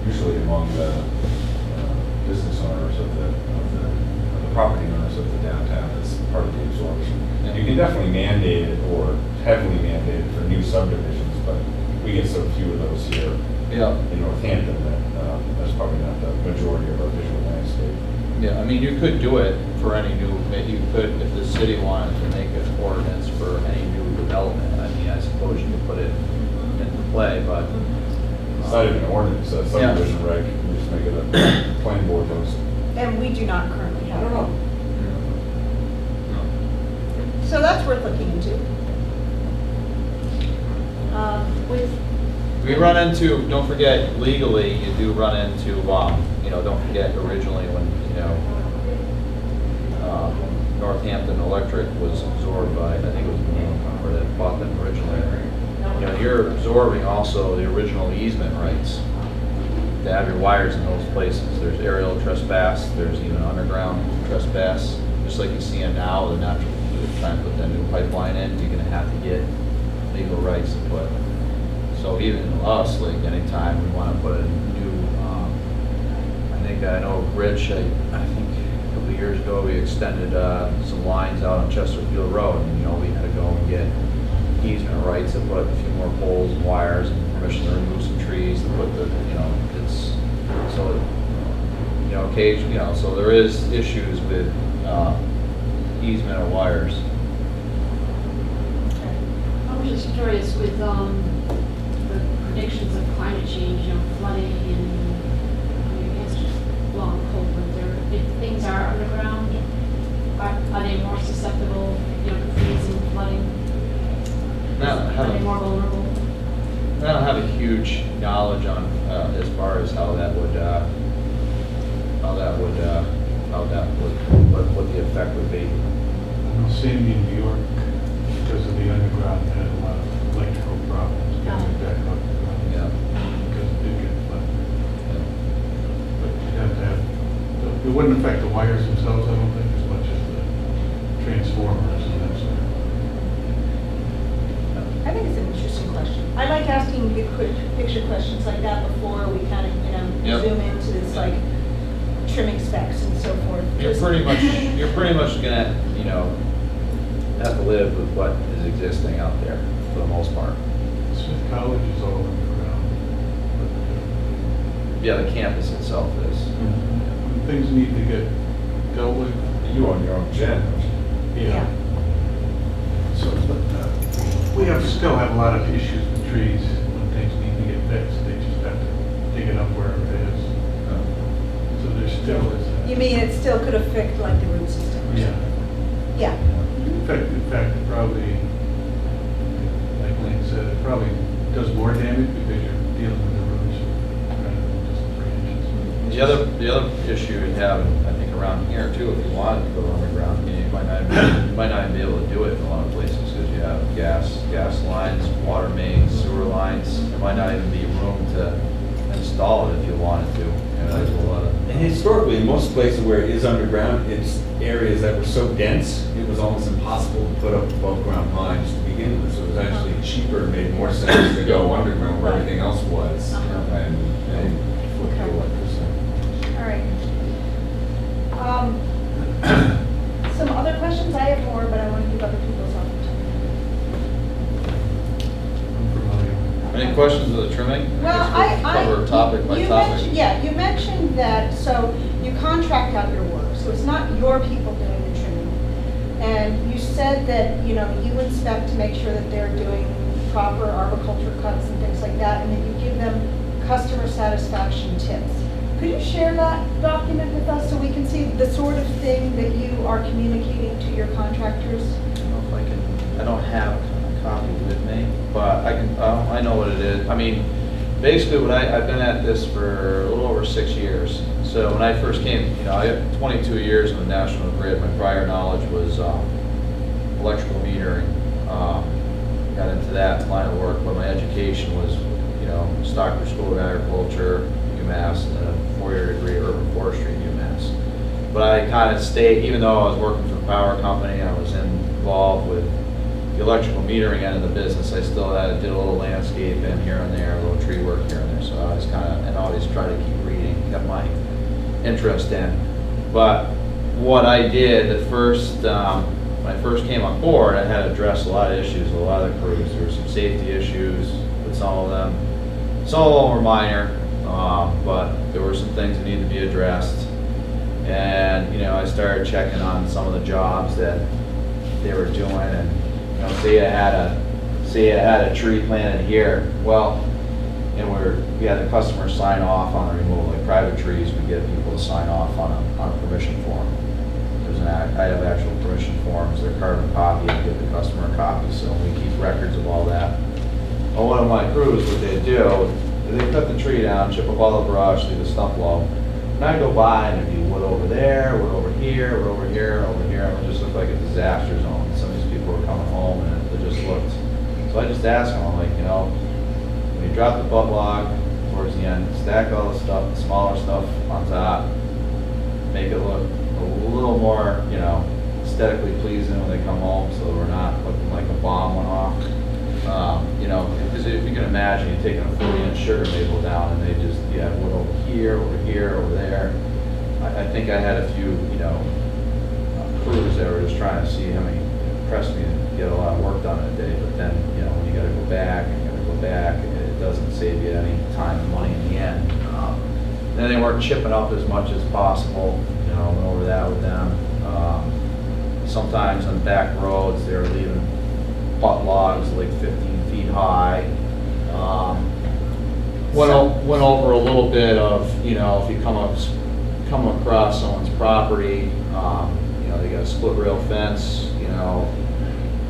usually among the uh, business owners of the, of the, of the property owners of the downtown as part of the absorption. Yeah. You can definitely mandate it or heavily mandate it for new subdivisions, but we get so few of those here Yep. in Northampton that uh, that's probably not the majority of our visual landscape. Yeah, I mean, you could do it for any new, you could, if the city wanted to make an ordinance for any new development, I mean, I suppose you could put it into play, but. It's not even an ordinance, it's a Yeah. subdivision reg, you just make it a planning board post. And we do not currently have. I don't know. So that's worth looking into. Um, We run into, don't forget legally, you do run into, um, you know, don't forget originally when, you know, um, Northampton Electric was absorbed by, I think it was or that bought them originally. You know, you're absorbing also the original easement rights to have your wires in those places. There's aerial trespass, there's even underground trespass, just like you see it now, the natural, to put that new pipeline in, you're gonna have to get legal rights to put. So even us, like anytime we wanna put a new, um, I think, I know Rich, I, I think a couple of years ago, we extended, uh, some lines out on Chesterfield Road, and, you know, we had to go and get easement rights to put a few more poles and wires and permission to remove some trees to put the, you know, it's, so, you know, occasion, you know, so there is issues with, uh, easement of wires. I was just curious with, um, the predictions of climate change, you know, flooding and, I mean, it's just long, cold winter. If things are underground, are, are they more susceptible, you know, to freezing, flooding? Now, Are they more vulnerable? I don't have a huge knowledge on, uh, as far as how that would, uh, how that would, uh, how that would, what, what the effect would be. I know Sandy in New York, because of the underground, had a lot of electrical problems getting back up. Yeah. Because it did get flooded. But you have to have, it wouldn't affect the wires themselves, I don't think, as much as the transformers and that sort of. I think it's an interesting question. I like asking big quick picture questions like that before we kind of, you know, Yep. zoom into this like trimming specs and so forth. You're pretty much, you're pretty much gonna, you know, have to live with what is existing out there for the most part. Smith College is all underground. But, Yeah, the campus itself is. uh, When things need to get dealt with, You on your own gen, don't you? yeah. So, but, uh, we have, still have a lot of issues with trees. When things need to get fixed, they just have to dig it up wherever it is. So there still is. that. You mean it still could affect like the root system? or Yeah. something? Yeah. In fact, in fact, it probably, like Lynn said, it probably does more damage because you're dealing with the roots rather than just three inches. The other, the other issue you have, I think around here too, if you wanted to go underground, you might not, you might not be able to do it in a lot of places because you have gas, gas lines, water mains, sewer lines. There might not even be room to install it if you wanted to. You know, there's a lot of. And historically, in most places where it is underground, it's areas that were so dense, it was almost impossible to put up above-ground lines to begin with. So it was actually cheaper, made more sense to go underground where everything else was. Uh-huh. And, and flip the Okay. electricity. All right. Um, Some other questions? I have more, but I want to give other people's opportunity. I'm. Any questions of the trimming? Well, I, we'll I. Cover topic by topic. Yeah, you mentioned that, so you contract out your work, so it's not your people doing the trimming. And you said said that, you know, you inspect to make sure that they're doing proper arboriculture cuts and things like that, and that you give them customer satisfaction tips. Could you share that document with us so we can see the sort of thing that you are communicating to your contractors? I don't know if I can, I don't have a copy with me, but I can, uh, I know what it is. I mean, basically what I, I've been at this for a little over six years. So when I first came, you know, I have 22 years in the National Grid. My prior knowledge was um, electrical metering. Um, Got into that line of work, but my education was, you know, Stockbridge School of Agriculture, UMass, and four-year degree urban forestry UMass. But I kind of stayed, even though I was working for a power company, I was involved with the electrical metering end of the business, I still had, did a little landscape in here and there, a little tree work here and there, so I was kind of, and always try to keep reading, kept my interest in. But what I did, the first, um, when I first came on board, I had to address a lot of issues with a lot of the crews. There were some safety issues with some of them. Some of them were minor, um, but there were some things that needed to be addressed. And, you know, I started checking on some of the jobs that they were doing and, you know, I had a, I had a tree planted here, well, and we're, we had the customer sign off on the removal, like private trees, we get people to sign off on a, on a permission form. There's an, I have actual permission forms, they're carbon copy, I give the customer a copy, so we keep records of all that. Well, one of my crews, what they do, they cut the tree down, chip up all the brush, leave the stump low. And I go by and it'd be wood over there, wood over here, wood over here, over here, it would just looked like a disaster zone. Some of these people were coming home and it just looked, so I just asked them, I'm like, you know, when you drop the butt log towards the end, stack all the stuff, the smaller stuff on top, make it look a little more, you know, aesthetically pleasing when they come home, so we're not looking like a bomb went off. Um, you know, because if you can imagine, you're taking a forty inch sugar maple down and they just, have wood over here, over here, over there. I, I think I had a few, you know, crews that were just trying to see how many, impressed me to get a lot of work done in a day, but then, you know, when you gotta go back, and you gotta go back, it doesn't save you any time and money in the end. Um, Then they weren't chipping up as much as possible, you know, went over that with them. Um, Sometimes on back roads, they were leaving butt logs like fifteen feet high. Um, Went, o- went over a little bit of, you know, if you come up, come across someone's property, um, you know, they got a split rail fence, you know,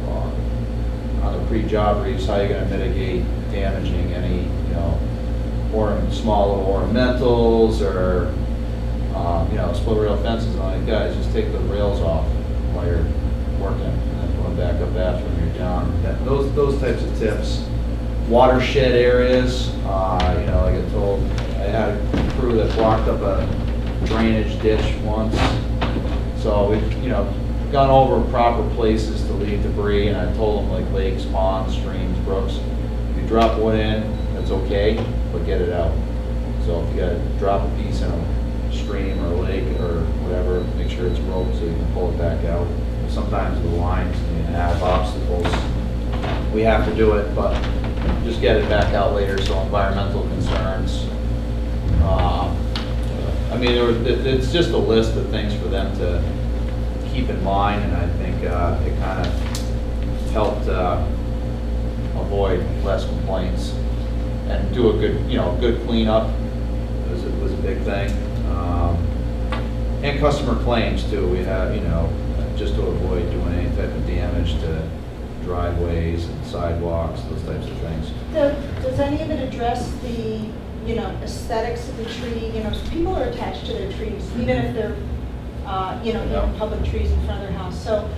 uh, on the pre-job briefs, how you gonna mitigate damaging any, you know, or small little ornamentals or, um, you know, split rail fences, I'm like, guys, just take the rails off while you're working and then them back up after you're. That- Those, those types of tips. Watershed areas, uh, you know, like I told, I had a crew that blocked up a drainage ditch once. So we've, you know, gone over proper places to leave debris, and I told them like lakes, ponds, streams, brooks. If you drop wood in, that's okay, but get it out. So if you gotta drop a piece in a stream or lake or whatever, make sure it's roped so you can pull it back out. Sometimes the lines can have obstacles. We have to do it, but just get it back out later, so environmental concerns. Um, I mean, it's just a list of things for them to keep in mind, and I think uh, it kind of helped uh, avoid less complaints and do a good, you know, good cleanup was, was a big thing. And customer claims too, we have, you know, just to avoid doing any type of damage to driveways and sidewalks, those types of things. Do- Does any of it address the, you know, aesthetics of the tree? You know, people are attached to their trees, even if they're, uh, you know, public trees in front of their house. So,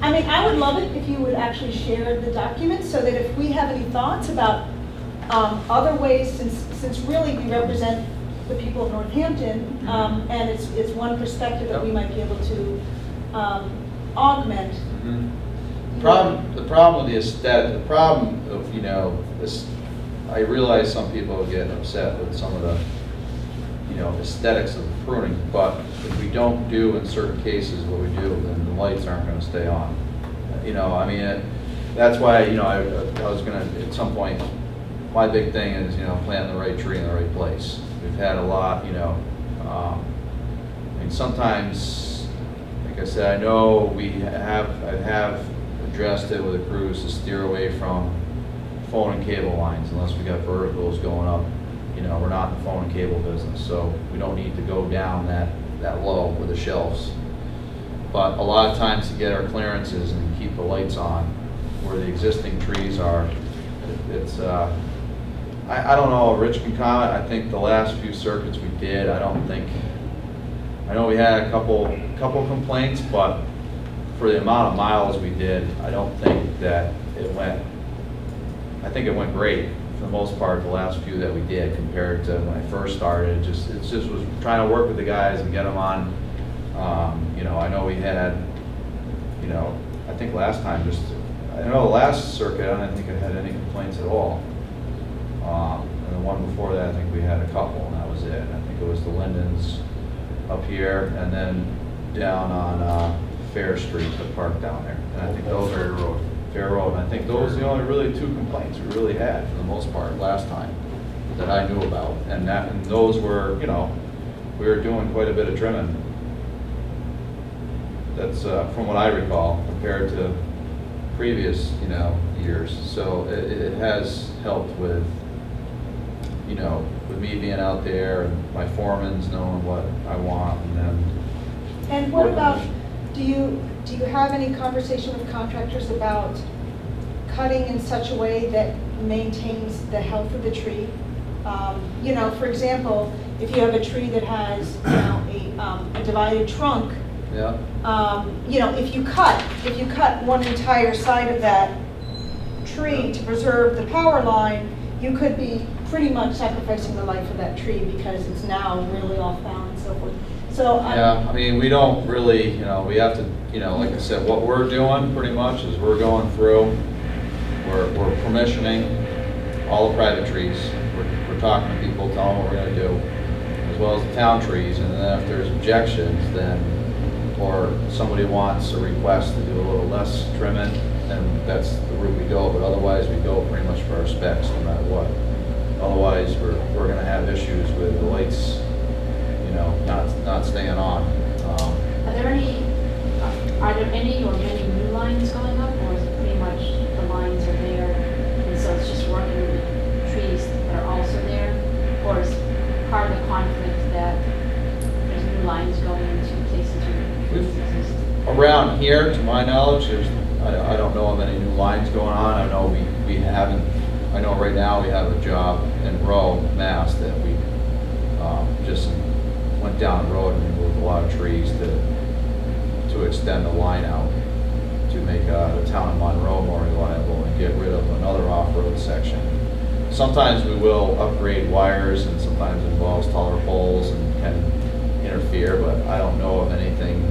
I mean, I would love it if you would actually share the document so that if we have any thoughts about um, other ways, since, since really we represent the people of Northampton, um, and it's, it's one perspective that we might be able to um, augment. Problem, the problem is that the problem of, you know, this, I realize some people get upset with some of the, you know, aesthetics of pruning, but if we don't do in certain cases what we do, then the lights aren't gonna stay on. You know, I mean, it- that's why, you know, I, I was gonna, at some point, my big thing is, you know, planting the right tree in the right place. We've had a lot, you know, um, mean, sometimes, like I said, I know we have, I have addressed it with the crews to steer away from phone and cable lines unless we got verticals going up. You know, we're not in the phone and cable business, so we don't need to go down that, that low with the shelves. But a lot of times to get our clearances and keep the lights on where the existing trees are, it- it's, uh, I, I don't know, Rich can comment, I think the last few circuits we did, I don't think, I know we had a couple, couple complaints, but for the amount of miles we did, I don't think that it went, I think it went great for the most part, the last few that we did compared to when I first started. It just, it just was trying to work with the guys and get them on, um, you know, I know we had, you know, I think last time just, I know the last circuit, I don't think it had any complaints at all. Um, and the one before that, I think we had a couple and that was it. I think it was the Lindens up here and then down on, uh, Fair Street, the park down there. And I think those are. Fair Road. Fair Road, and I think those are the only really two complaints we really had for the most part last time that I knew about. And that, and those were, you know, we were doing quite a bit of trimming. That's, uh, from what I recall, compared to previous, you know, years. So it, it has helped with, you know, with me being out there and my foremans knowing what I want and then And what about, do you, do you have any conversation with contractors about cutting in such a way that maintains the health of the tree? Um, You know, for example, if you have a tree that has, you know, a, um, a divided trunk, Yeah, um, you know, if you cut, if you cut one entire side of that tree to preserve the power line, you could be pretty much sacrificing the life of that tree because it's now really off and so forth. So, um, yeah, I mean, we don't really, you know, we have to, you know, like I said, what we're doing pretty much is we're going through, we're, we're permissioning all the private trees. We're, we're talking to people, telling them what we're gonna do, as well as the town trees, and then if there's objections, then, or somebody wants a request to do a little less trimming, then that's the route we go, but otherwise, we go pretty much for our specs, no matter what. Otherwise, we're, we're gonna have issues with the lights, you know, not, not staying on. Um, Are there any, are there any or many new lines going up, or is it pretty much the lines are there, and so it's just working with the trees that are also there? Or is part of the conflict that there's new lines going into places where? Around here, to my knowledge, there's, I, I don't know of any new lines going on. I know we, we haven't, I know right now we have a job in Rowe, Mass, that we, um, just went down the road and removed a lot of trees to, to extend the line out, to make, uh, the town of Monroe more reliable and get rid of another off-road section. Sometimes we will upgrade wires and sometimes involves taller poles and can interfere, but I don't know of anything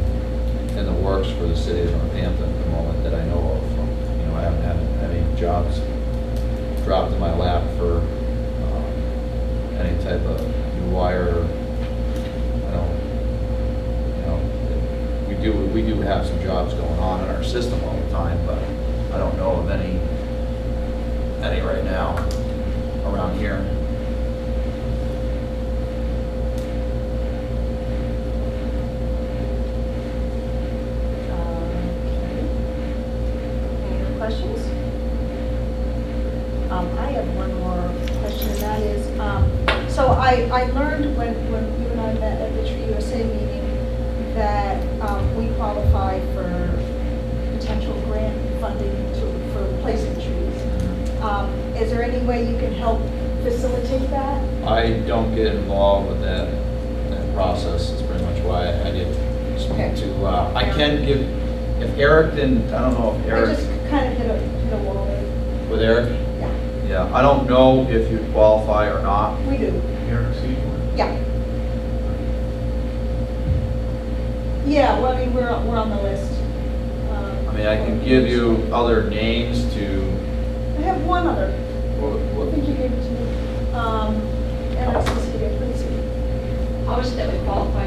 in the works for the city of Northampton at the moment that I know of. You know, I haven't had any jobs dropped in my lap for um, any type of new wire. I don't, you know, we do, we do have some jobs going on in our system all the time, but I don't know of any, any right now around here. Any other questions? Um, I have one more question, and that is, um, so I, I learned when, when you and I met at the Tree USA meeting that, um, we qualify for potential grant funding to, for replacing trees. Um, is there any way you can help facilitate that? I don't get involved with that, that process, is pretty much why I didn't Okay. speak to, uh, I can give, if Eric didn't, I don't know if Eric. I just kind of hit a, hit a wall there. with Eric, Yeah, yeah, I don't know if you qualify or not. we do, Eric Seymour. yeah. Yeah, well, I mean, we're, we're on the list. Um, I mean, I can give you other names to, I have one other, what, I what, think you gave it to me, um, NRCC, please. How is it that we qualify?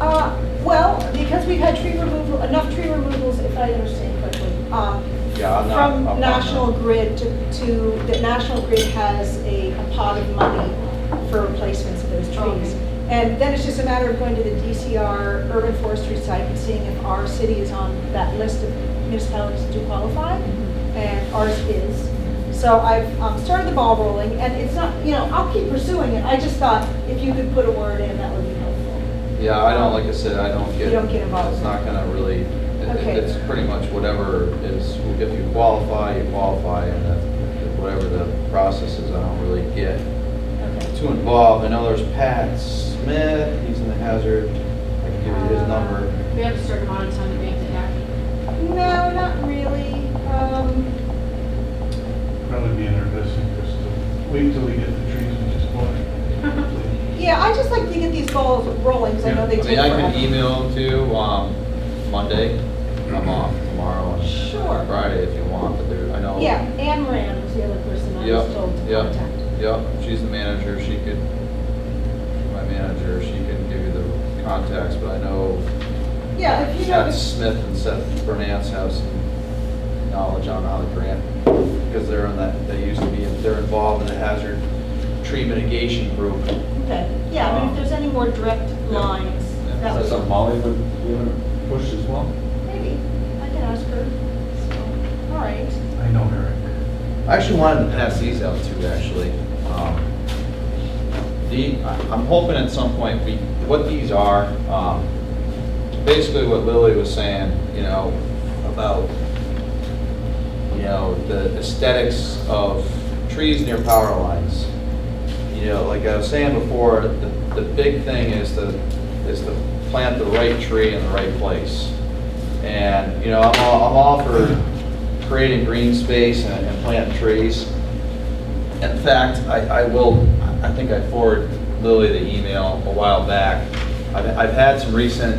Uh, well, because we've had tree removal, enough tree removals, if I understand correctly, um, yeah, I'm not. I'm from not- National Grid to, to, that National Grid has a, a pot of money for replacements of those trees. Okay. And then it's just a matter of going to the DCR urban forestry site and seeing if our city is on that list of municipalities do qualify, and ours is. So I've um, started the ball rolling, and it's not, you know, I'll keep pursuing it. I just thought if you could put a word in, that would be helpful. Yeah, I don't, like I said, I don't get. You don't get involved. It's not gonna really, it- Okay. it's pretty much whatever is, if you qualify, you qualify, and that- whatever the process is, I don't really get Okay. too involved. I know there's Pat Smith, he's in the hazard, I can give you his number. We have a certain amount of time to make the act. No, not really. Um, Probably be interesting just to wait till we get the trees we just bought. Yeah, I just like to get these balls rolling, because I know they I take mean, I forever. can email them to, um, Monday, I'm off tomorrow and Sure. Friday if you want, but there, I know. Yeah, Anne Moran was the other person I was told to yep, contact. Yep, she's the manager, she could, my manager, she can give you the contacts, but I know Yeah, if you know, Seth Smith and Seth Bernance have some knowledge on how to grant, because they're in that, they used to be, they're involved in the hazard tree mitigation group. okay, yeah, I mean, if there's any more direct lines, Yeah. that Is that would, something Molly would, would push as well? maybe, I can ask her. So, All right. I know Eric. I actually wanted to pass these out too, actually. The, I'm hoping at some point, we, what these are, um, basically what Lily was saying, you know, about, you know, the aesthetics of trees near power lines. You know, like I was saying before, the, the big thing is to, is to plant the right tree in the right place. And, you know, I'm all, I'm all for creating green space and, and planting trees. In fact, I, I will, I think I forwarded Lily the email a while back. I've, I've had some recent,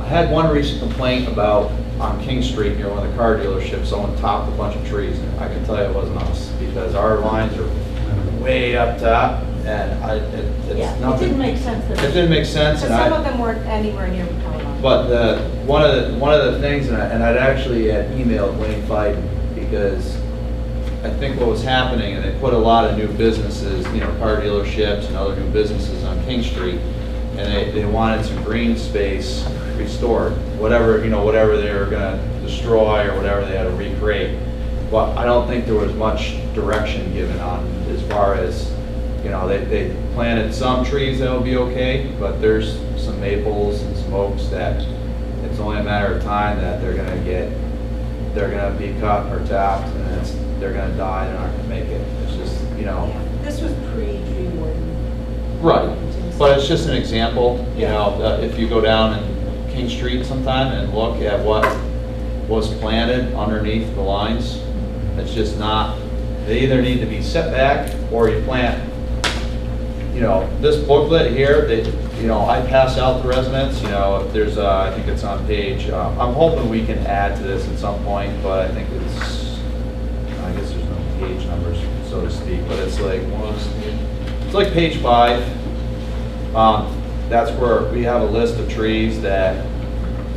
I had one recent complaint about on King Street near one of the car dealerships, someone topped a bunch of trees. And I can tell you it wasn't us, because our lines are way up top, and I, it, it's Yeah, nothing. it didn't make sense. that- It didn't make sense, and I. some of them weren't anywhere near the power line. But the, one of the, one of the things, and I, and I'd actually had emailed Wayne Feiden, because I think what was happening, and they put a lot of new businesses, you know, car dealerships and other new businesses on King Street, and they, they wanted some green space restored, whatever, you know, whatever they were gonna destroy or whatever they had to recreate. But I don't think there was much direction given on as far as, you know, they, they planted some trees that will be okay, but there's some maples and some oaks that it's only a matter of time that they're gonna get, they're gonna be cut or tapped, and it's, they're gonna die, they're not gonna make it. It's just, you know. Yeah, This was pre-tree warden. Right, but it's just an example, you Yeah. know, uh, if you go down in King Street sometime and look at what was planted underneath the lines, it's just not, they either need to be set back or you plant, you know, this booklet here, that, you know, I pass out to residents, you know, if there's, uh, I think it's on page, uh, I'm hoping we can add to this at some point, but I think it's, I guess there's no page numbers, so to speak, but it's like one, it's like page five. Um, That's where we have a list of trees that,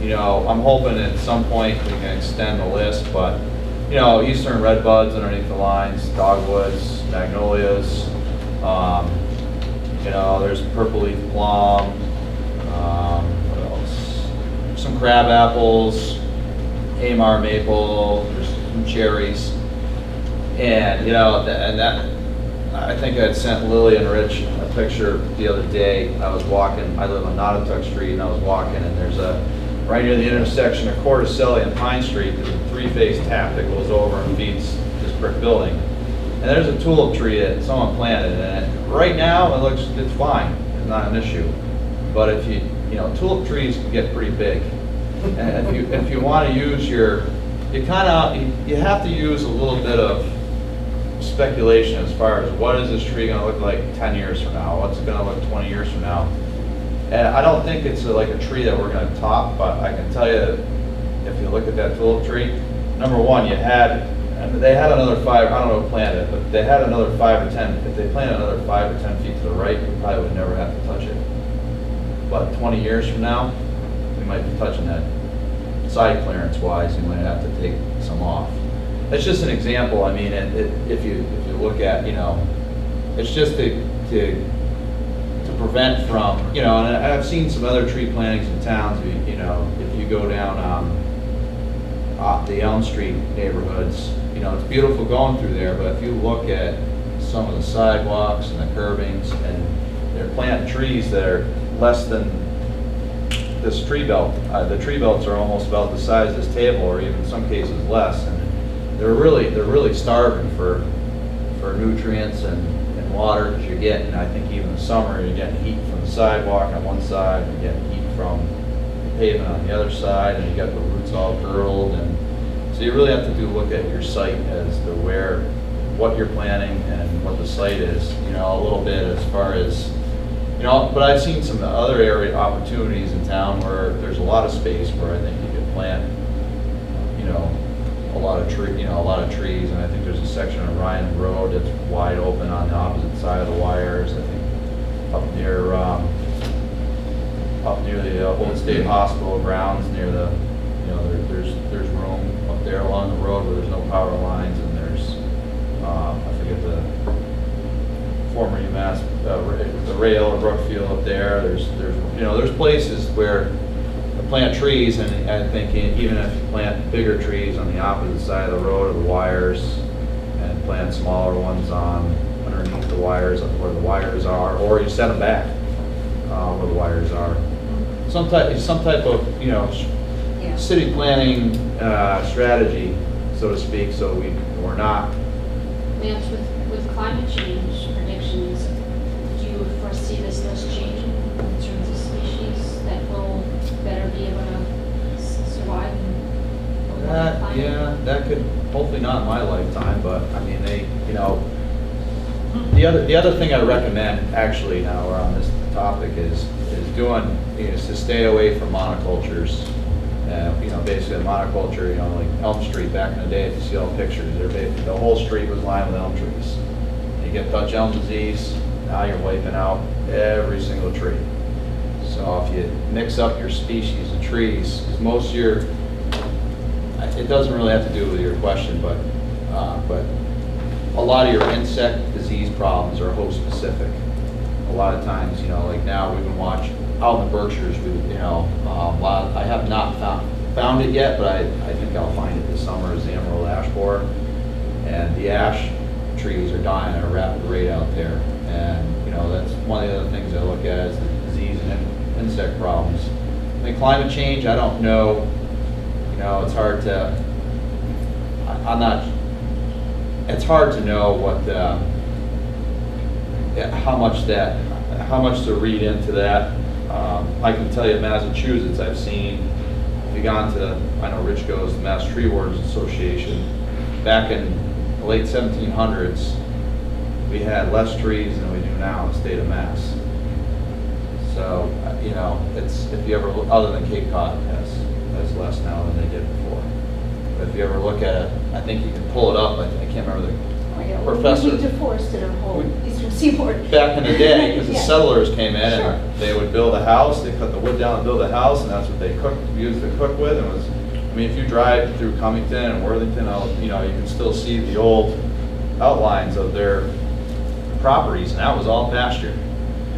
you know, I'm hoping at some point we can extend the list, but, you know, eastern red buds underneath the lines, dogwoods, magnolias, um, you know, there's purple leaf plum, um, what else? Some crab apples, Amur maple, there's some cherries. And, you know, and that, I think I had sent Lily and Rich a picture the other day. I was walking, I live on Nonotuck Street, and I was walking, and there's a, right near the intersection of Corticelli and Pine Street, there's a three-phase tap that goes over and feeds this brick building. And there's a tulip tree that someone planted, and right now, it looks, it's fine, it's not an issue. But if you, you know, tulip trees can get pretty big. And if you, if you want to use your, you kind of, you have to use a little bit of speculation as far as what is this tree gonna look like ten years from now? What's it gonna look twenty years from now? And I don't think it's a- like a tree that we're gonna top, but I can tell you, if you look at that tulip tree, number one, you had, and they had another five, I don't know who planted it, but they had another five or ten, if they planted another five or ten feet to the right, we probably would never have to touch it. But twenty years from now, we might be touching that side clearance wise, you might have to take some off. It's just an example, I mean, and it, if you, if you look at, you know, it's just to, to, to prevent from, you know, and I've seen some other tree plantings in towns, you know, if you go down, um, uh, the Elm Street neighborhoods, you know, it's beautiful going through there, but if you look at some of the sidewalks and the curbings, and they're planting trees that are less than this tree belt. Uh, the tree belts are almost about the size of this table, or even in some cases less, and they're really, they're really starving for, for nutrients and, and water, because you're getting, I think even in the summer, you're getting heat from the sidewalk on one side, you're getting heat from the pavement on the other side, and you got the roots all girdled, and so you really have to do look at your site as to where, what you're planning and what the site is, you know, a little bit as far as, you know, but I've seen some other area opportunities in town where there's a lot of space where I think you could plant, you know, a lot of tree, you know, a lot of trees, and I think there's a section of Ryan Road that's wide open on the opposite side of the wires, I think, up near, um, up near the uh, Old State Hospital grounds, near the, you know, there, there's, there's room up there along the road where there's no power lines, and there's, um, I forget the former UMass, uh, the rail or Brookfield up there, there's, there's, you know, there's places where plant trees, and I think even if you plant bigger trees on the opposite side of the road or the wires, and plant smaller ones on, underneath the wires, where the wires are, or you set them back, uh, where the wires are. Some type, some type of, you know, Yeah. city planning, uh, strategy, so to speak, so we, we're not Lance, with, with climate change predictions, do you foresee this list changing in terms of species that will better be able to s- survive in a warmer That, yeah, that could, hopefully not in my lifetime, but, I mean, they, you know, the other, the other thing I recommend, actually, now we're on this topic, is, is doing, is to stay away from monocultures. Uh, you know, basically a monoculture, you know, like Elm Street back in the day, if you see all the pictures, they're, ba- the whole street was lined with elm trees. You get Dutch elm disease, now you're wiping out every single tree. So if you mix up your species of trees, 'cause most of your, it doesn't really have to do with your question, but, uh, but a lot of your insect disease problems are host specific. A lot of times, you know, like now we can watch out in the Berkshires, we, you know, um, lot, I have not found, found it yet, but I, I think I'll find it this summer, is the emerald ash borer. And the ash trees are dying at a rapid rate out there. And, you know, that's one of the other things I look at is the insect problems. I mean, climate change, I don't know, you know, it's hard to, I- I'm not, it's hard to know what, uh, how much that, how much to read into that. Um, I can tell you Massachusetts, I've seen, if you gone to, I know Rich goes to Mass Tree Wardens Association, back in the late seventeen hundreds, we had less trees than we do now in the state of Mass. So, uh, you know, it's, if you ever, look other than Cape Cod has, has less now than they did before. But if you ever look at it, I think you can pull it up, I I can't remember the Oh, yeah, well, Professor- We deforested our whole We- eastern seaboard. back in the day, because the Yeah. settlers came in Sure. and they would build a house, they cut the wood down and build a house, and that's what they cooked, used to cook with, and it was, I mean, if you drive through Cummington and Worthington, you know, you can still see the old outlines of their properties, and that was all pasture.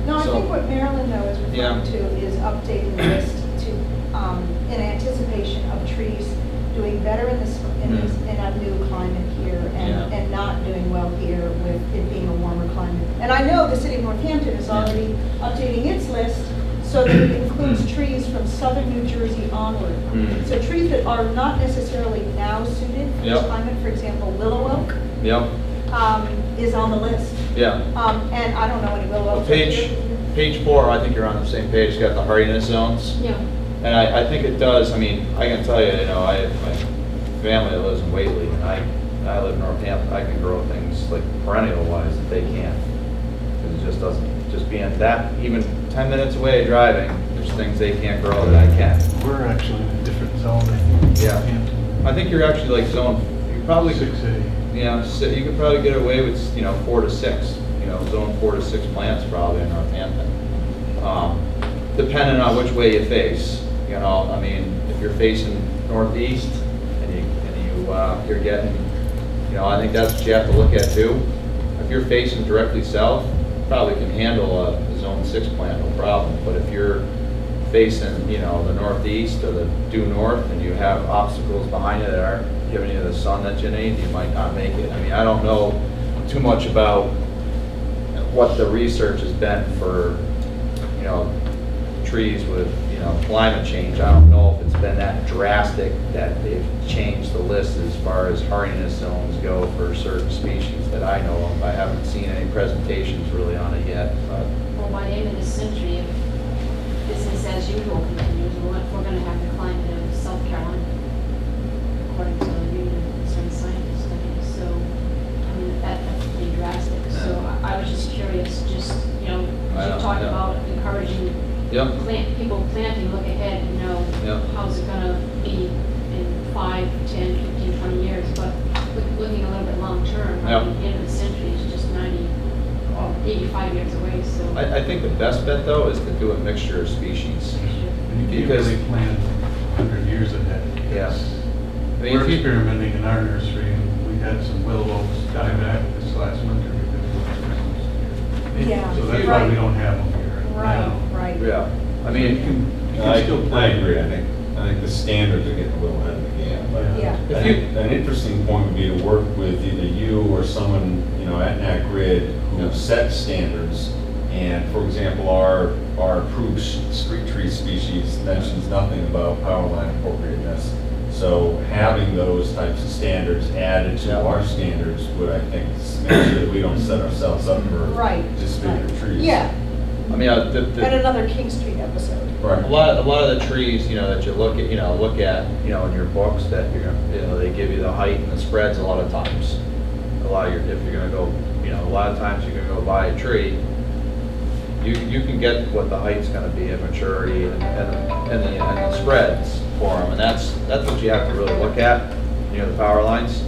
No, I So- think what Marilyn though is Yeah. referring to is updating the list to, um, in anticipation of trees doing better in this, in this, Mm. in a new climate here and, Yeah. and not doing well here with it being a warmer climate. And I know the city of Northampton is Yeah. already updating its list so that it includes trees from southern New Jersey onward. Mm. So trees that are not necessarily now suited for this Yep. climate, for example, willow oak, Yep, um, is on the list. yeah. Um, and I don't know any willow Well, oaks. Page, page four, I think you're on the same page, it's got the hardiness zones. Yeah, And I, I think it does, I mean, I can tell you, you know, I, my family lives in Whately, and I, I live in Northampton, I can grow things like perennial wise that they can't. Because it just doesn't, just being that, even ten minutes away driving, there's things they can't grow that I can. We're actually in a different zone. I think. Yeah. I think you're actually like zone, you probably Six A. you know, si- you could probably get away with, you know, four to six, you know, zone four to six plants probably in Northampton. Um, Depending on which way you face, you know, I mean, if you're facing northeast and you, and you, uh, you're getting, you know, I think that's what you have to look at too. If you're facing directly south, probably can handle a a zone six plant, no problem, but if you're facing, you know, the northeast or the due north, and you have obstacles behind you that aren't giving you the sun that you need, you might not make it. I mean, I don't know too much about what the research has been for, you know, trees with, you know, climate change. I don't know if it's been that drastic that they've changed the list as far as hardiness zones go for certain species that I know of. I haven't seen any presentations really on it yet, but, Well, by the end of this century, if business as usual continues, we're, we're gonna have the climate of South Carolina, according to the Union of Concerned Scientists studies, so, I mean, that, that's pretty drastic. So I, I was just curious, just, you know, I you don't- talked yeah. about encouraging yep, plant, people planting, look ahead, you know, Yep. how's it gonna be in five, ten, fifteen, twenty years, but look- looking a little bit long-term, I Yep. mean, the end of the century is just ninety, or eighty-five years away, so. I, I think the best bet though is to do a mixture of species. And you can't really plan a hundred years ahead. Yeah. because I mean, We're if you- experimenting in our nursery, and we had some willow oaks die back this last winter because of Christmas. Yeah, So that's why we right. don't have them here Right, now. right. Yeah, I So mean, you can, you I can still I plan. agree, I think, I think the standards are getting a little ahead of the game. but Yeah. I If you- think An interesting point would be to work with either you or someone, you know, at Nat Grid Yeah. who sets standards. And for example, our, our approved sh- street tree species mentions nothing about power line appropriateness. So having those types of standards added to Yeah. our standards would, I think, s- make sure that we don't set ourselves up for Right. disfigured right. trees. Yeah, I mean, uh, the, the. and another King Street episode. Right. A lot, a lot of the trees, you know, that you look at, you know, look at, you know, in your books that you're, gonna you know, they give you the height and the spreads a lot of times. A lot of your, if you're gonna go, you know, a lot of times you're gonna go buy a tree, you, you can get what the height's gonna be at maturity and, and, and the, and the spreads for them, and that's, that's what you have to really look at, you know, the power lines.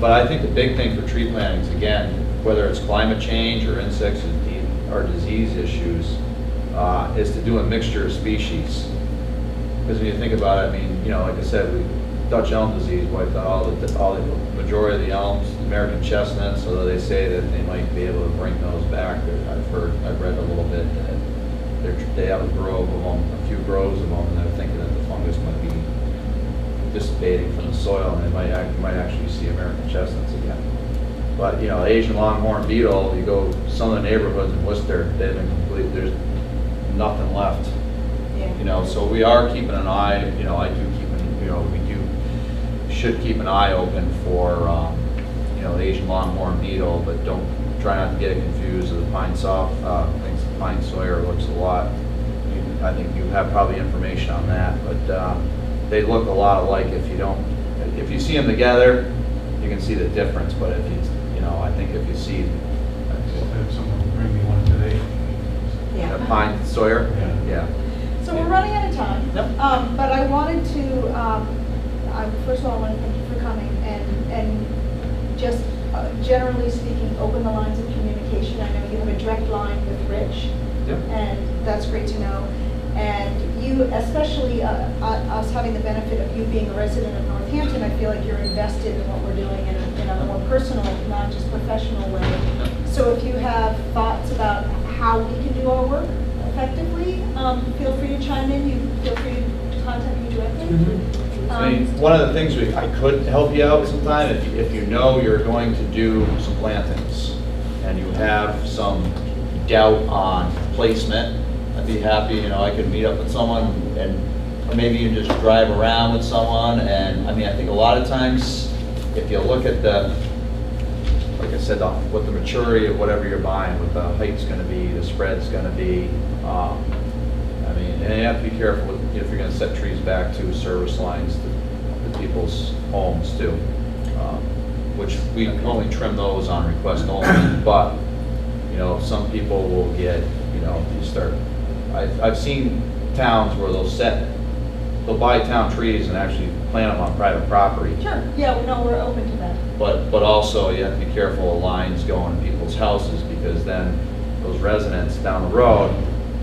But I think the big thing for tree plantings, again, whether it's climate change or insects or disease issues, uh, is to do a mixture of species. Because when you think about it, I mean, you know, like I said, we, Dutch elm disease wiped out all the, all the majority of the elms, American chestnuts, although they say that they might be able to bring those back. I've heard, I've read a little bit that they have a grove of a few groves of them, and they're thinking that the fungus might be dissipating from the soil, and it might, act- you might actually see American chestnuts again. But, you know, Asian longhorn beetle, you go some of the neighborhoods in Worcester, they've been complete, there's nothing left. Yeah. You know, so we are keeping an eye, you know, I do keep, an you know, we do, should keep an eye open for, um, you know, the Asian longhorn beetle, but don't, try not to get it confused with the pine soft, uh, I think pine sawyer looks a lot. you- I think you have probably information on that, but, uh, they look a lot alike if you don't, if you see them together, you can see the difference, but if you, you know, I think if you see someone bring me one today. a Yeah. pine sawyer, Yeah. yeah. So we're running out of time. Yep. Um, but I wanted to, um, I, first of all, I want to thank you for coming and, and just uh, generally speaking, open the lines of communication. I know you have a direct line with Rich. Yep. And that's great to know. And you, especially uh, uh, us having the benefit of you being a resident of Northampton, I feel like you're invested in what we're doing in a, in a more personal, not just professional way. So if you have thoughts about how we can do our work effectively, um, feel free to chime in. You feel free to contact me directly. I mean, Um, one of the things we, I could help you out sometime, if, if you know you're going to do some plantings and you have some doubt on placement, I'd be happy, you know, I could meet up with someone and maybe you just drive around with someone and, I mean, I think a lot of times, if you look at the, like I said, the- what the maturity of whatever you're buying, what the height's gonna be, the spread's gonna be, um, I mean, and you have to be careful with, if you're gonna set trees back to service lines to, to people's homes too. um, Which we only trim those on request only, but, you know, some people will get, you know, you start, I've, I've seen towns where they'll set, they'll buy town trees and actually plant them on private property. Sure, yeah, no, we're open to that. But, but also you have to be careful of lines going to people's houses because then those residents down the road,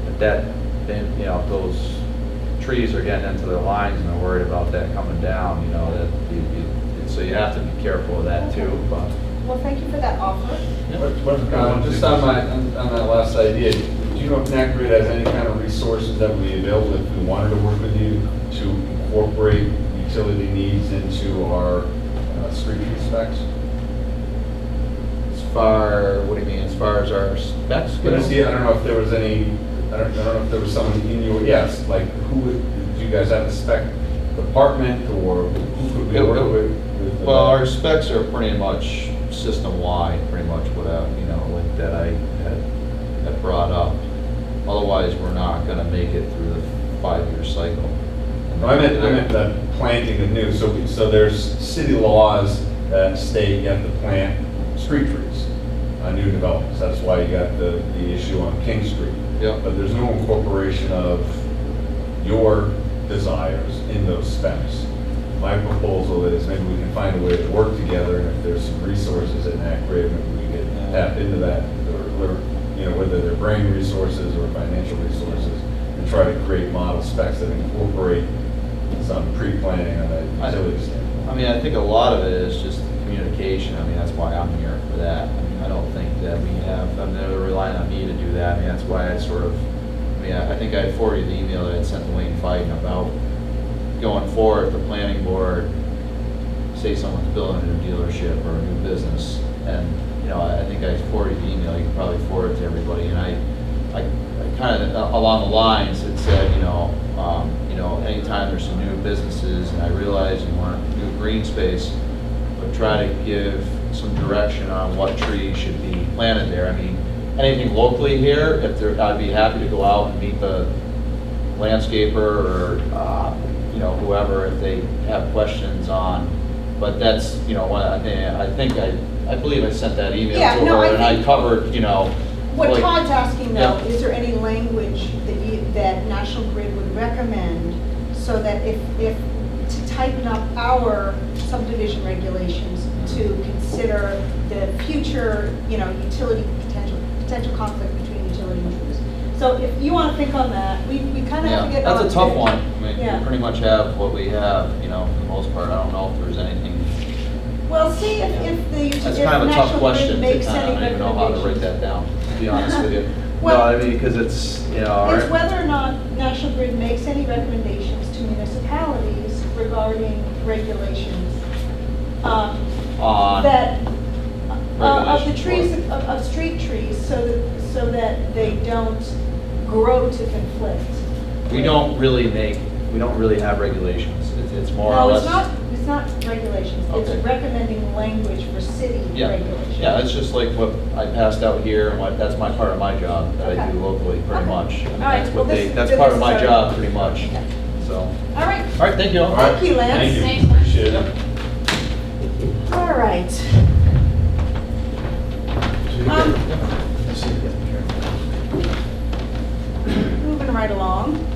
if that, then, you know, if those trees are getting into their lines and they're worried about that coming down, you know, that, you, you, so you have to be careful of that too, but. Well, thank you for that offer. What, what, uh, just on my, on on that last idea, do you know if Nat Grid has any kind of resources that would be available if we wanted to work with you to incorporate utility needs into our uh, street tree specs? As far, what do you mean, as far as our specs go? But I see, I don't know if there was any, I don't, I don't know if there was someone in your, yes, like, who would, do you guys have a spec department, or who could we work with? with, Well, our specs are pretty much system-wide, pretty much what I, you know, like that I had, had brought up. Otherwise, we're not gonna make it through the five-year cycle. No, I meant, I meant the planting of new, so, we- so there's city laws that state you have to plant street trees on new developments, that's why you got the, the issue on King Street. Yep. But there's no incorporation of your desires in those specs. My proposal is maybe we can find a way to work together, and if there's some resources in that grid, maybe we can tap into that, or, or, you know, whether they're brain resources or financial resources, and try to create model specs that incorporate some pre-planning on the I- utility standpoint. I mean, I think a lot of it is just communication, I mean, that's why I'm here for that. I mean, I don't think that we have, I'm never relying on me to do that, I mean, that's why I sort of, I mean, I I think I forwarded the email that I sent to Wayne Feiden about going forward, the planning board, say someone's building a new dealership or a new business, and, you know, I think I forwarded the email, you can probably forward to everybody, and I, I, I kind of, along the lines, it said, you know, um, you know, anytime there's some new businesses, and I realize you want new green space, but try to give some direction on what trees should be planted there. I mean, anything locally here, if there, I'd be happy to go out and meet the landscaper or, uh, you know, whoever, if they have questions on, but that's, you know, what I I think I, I believe I sent that email Yeah, to no, I her, and I think- covered, you know. What like- Todd's asking though, Yeah. is there any language that you, that National Grid would recommend so that if, if, to tighten up our subdivision regulations to consider the future, you know, utility potential, potential conflict between utility and trees? So if you want to think on that, we, we kind of have to Yeah, get. on that's a tough to- one. I mean, Yeah. we pretty much have what we have, you know, for the most part. I don't know if there's anything, Well, see if, if the, if that's kind of a tough National question Grid to makes kind of, any I don't even know how to write recommendations. that down, to be honest with you. Well- No, I mean, because it's, you know, It's whether or not National Grid makes any recommendations to municipalities regarding regulations. um, on, That, uh, of the trees, of, of street trees, so that, so that they don't grow to conflict. we don't really make, we don't really have regulations. It's, it's more or No, less. it's not, it's not regulations, it's recommending language for city Yeah, regulations. yeah, it's just like what I passed out here and what, that's my part of my job that I Okay. do locally, pretty Okay. much. I mean, All right, that's well, what they, this- that's part of is my our- job, pretty much, Okay. so. All right, All right, thank you. All right, Thank you, Lance. Thank you, Thanks. appreciate it. all right. Um, Moving right along.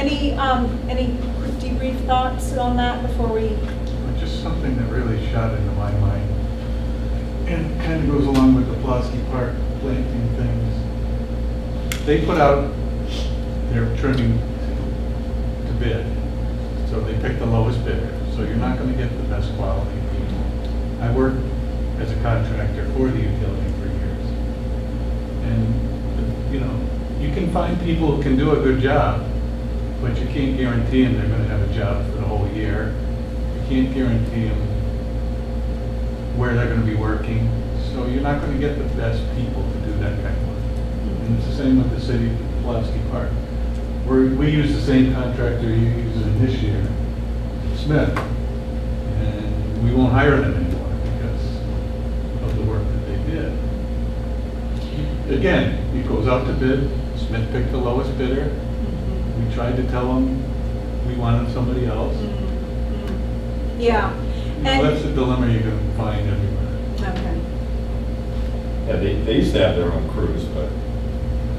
Any, um, any debrief thoughts on that before we, Just something that really shot into my mind, and kind of goes along with the Pulaski Park planting things. They put out their trimming to bid, so they pick the lowest bidder, so you're not gonna get the best quality. I worked as a contractor for the utility for years. And, you know, you can find people who can do a good job, but you can't guarantee them they're gonna have a job for the whole year. You can't guarantee them where they're gonna be working, so you're not gonna get the best people to do that kind of work. And it's the same with the city of Pulaski Park. We're, we use the same contractor you use this year, Smith. And we won't hire them anymore because of the work that they did. Again, it goes out to bid, Smith picked the lowest bidder. We tried to tell them we wanted somebody else. Mm-hmm. Mm-hmm. yeah, You know, That's and, the dilemma you're gonna find everywhere. okay. Yeah, they, they used to have their own crews, but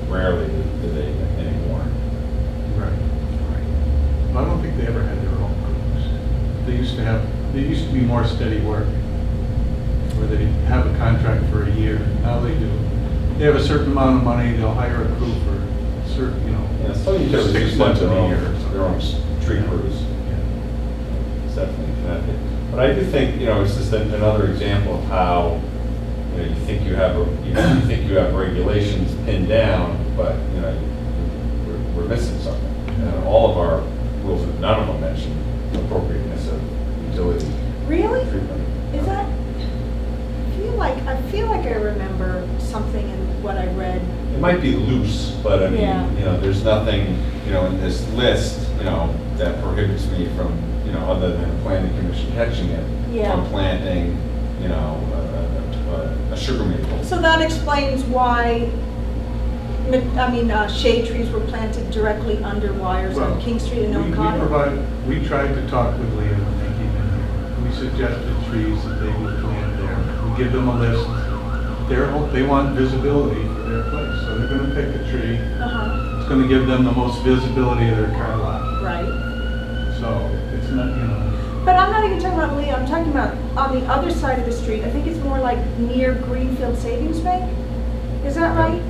rarely do they anymore. Right. Well, I don't think they ever had their own crews. They used to have, they used to be more steady work, where they have a contract for a year. Now they do. They have a certain amount of money, they'll hire a crew for certain, you know. Yeah, some utilities Six used to months their own, year or something. their own s- tree crews. definitely connected. But I do think, you know, it's just another example of how, you know, you think you have, a- you know, you think you have regulations pinned down, but, you know, we're, we're missing something. And all of our rules, none of them mention appropriateness of utility Really? treatment. Is that, I feel like, I feel like I remember something in what I read. It might be loose, but I mean, Yeah. you know, there's nothing, you know, in this list, you know, that prohibits me from, you know, other than the planning commission catching it, Yeah. from planting, you know, a- a, a, a sugar maple. So that explains why, ma- I mean, uh, shade trees were planted directly under wires on King Street in We- We Ocala. provide, we tried to talk with Liam and they came in. We suggested trees that they would plant there. We give them a list. They're, they want visibility for their place, so they're gonna pick a tree. Uh-huh, It's gonna give them the most visibility of their car lot. right. So it's not, you know, But I'm not even talking about Lee, I'm talking about on the other side of the street. I think it's more like near Greenfield Savings Bank. Is that right?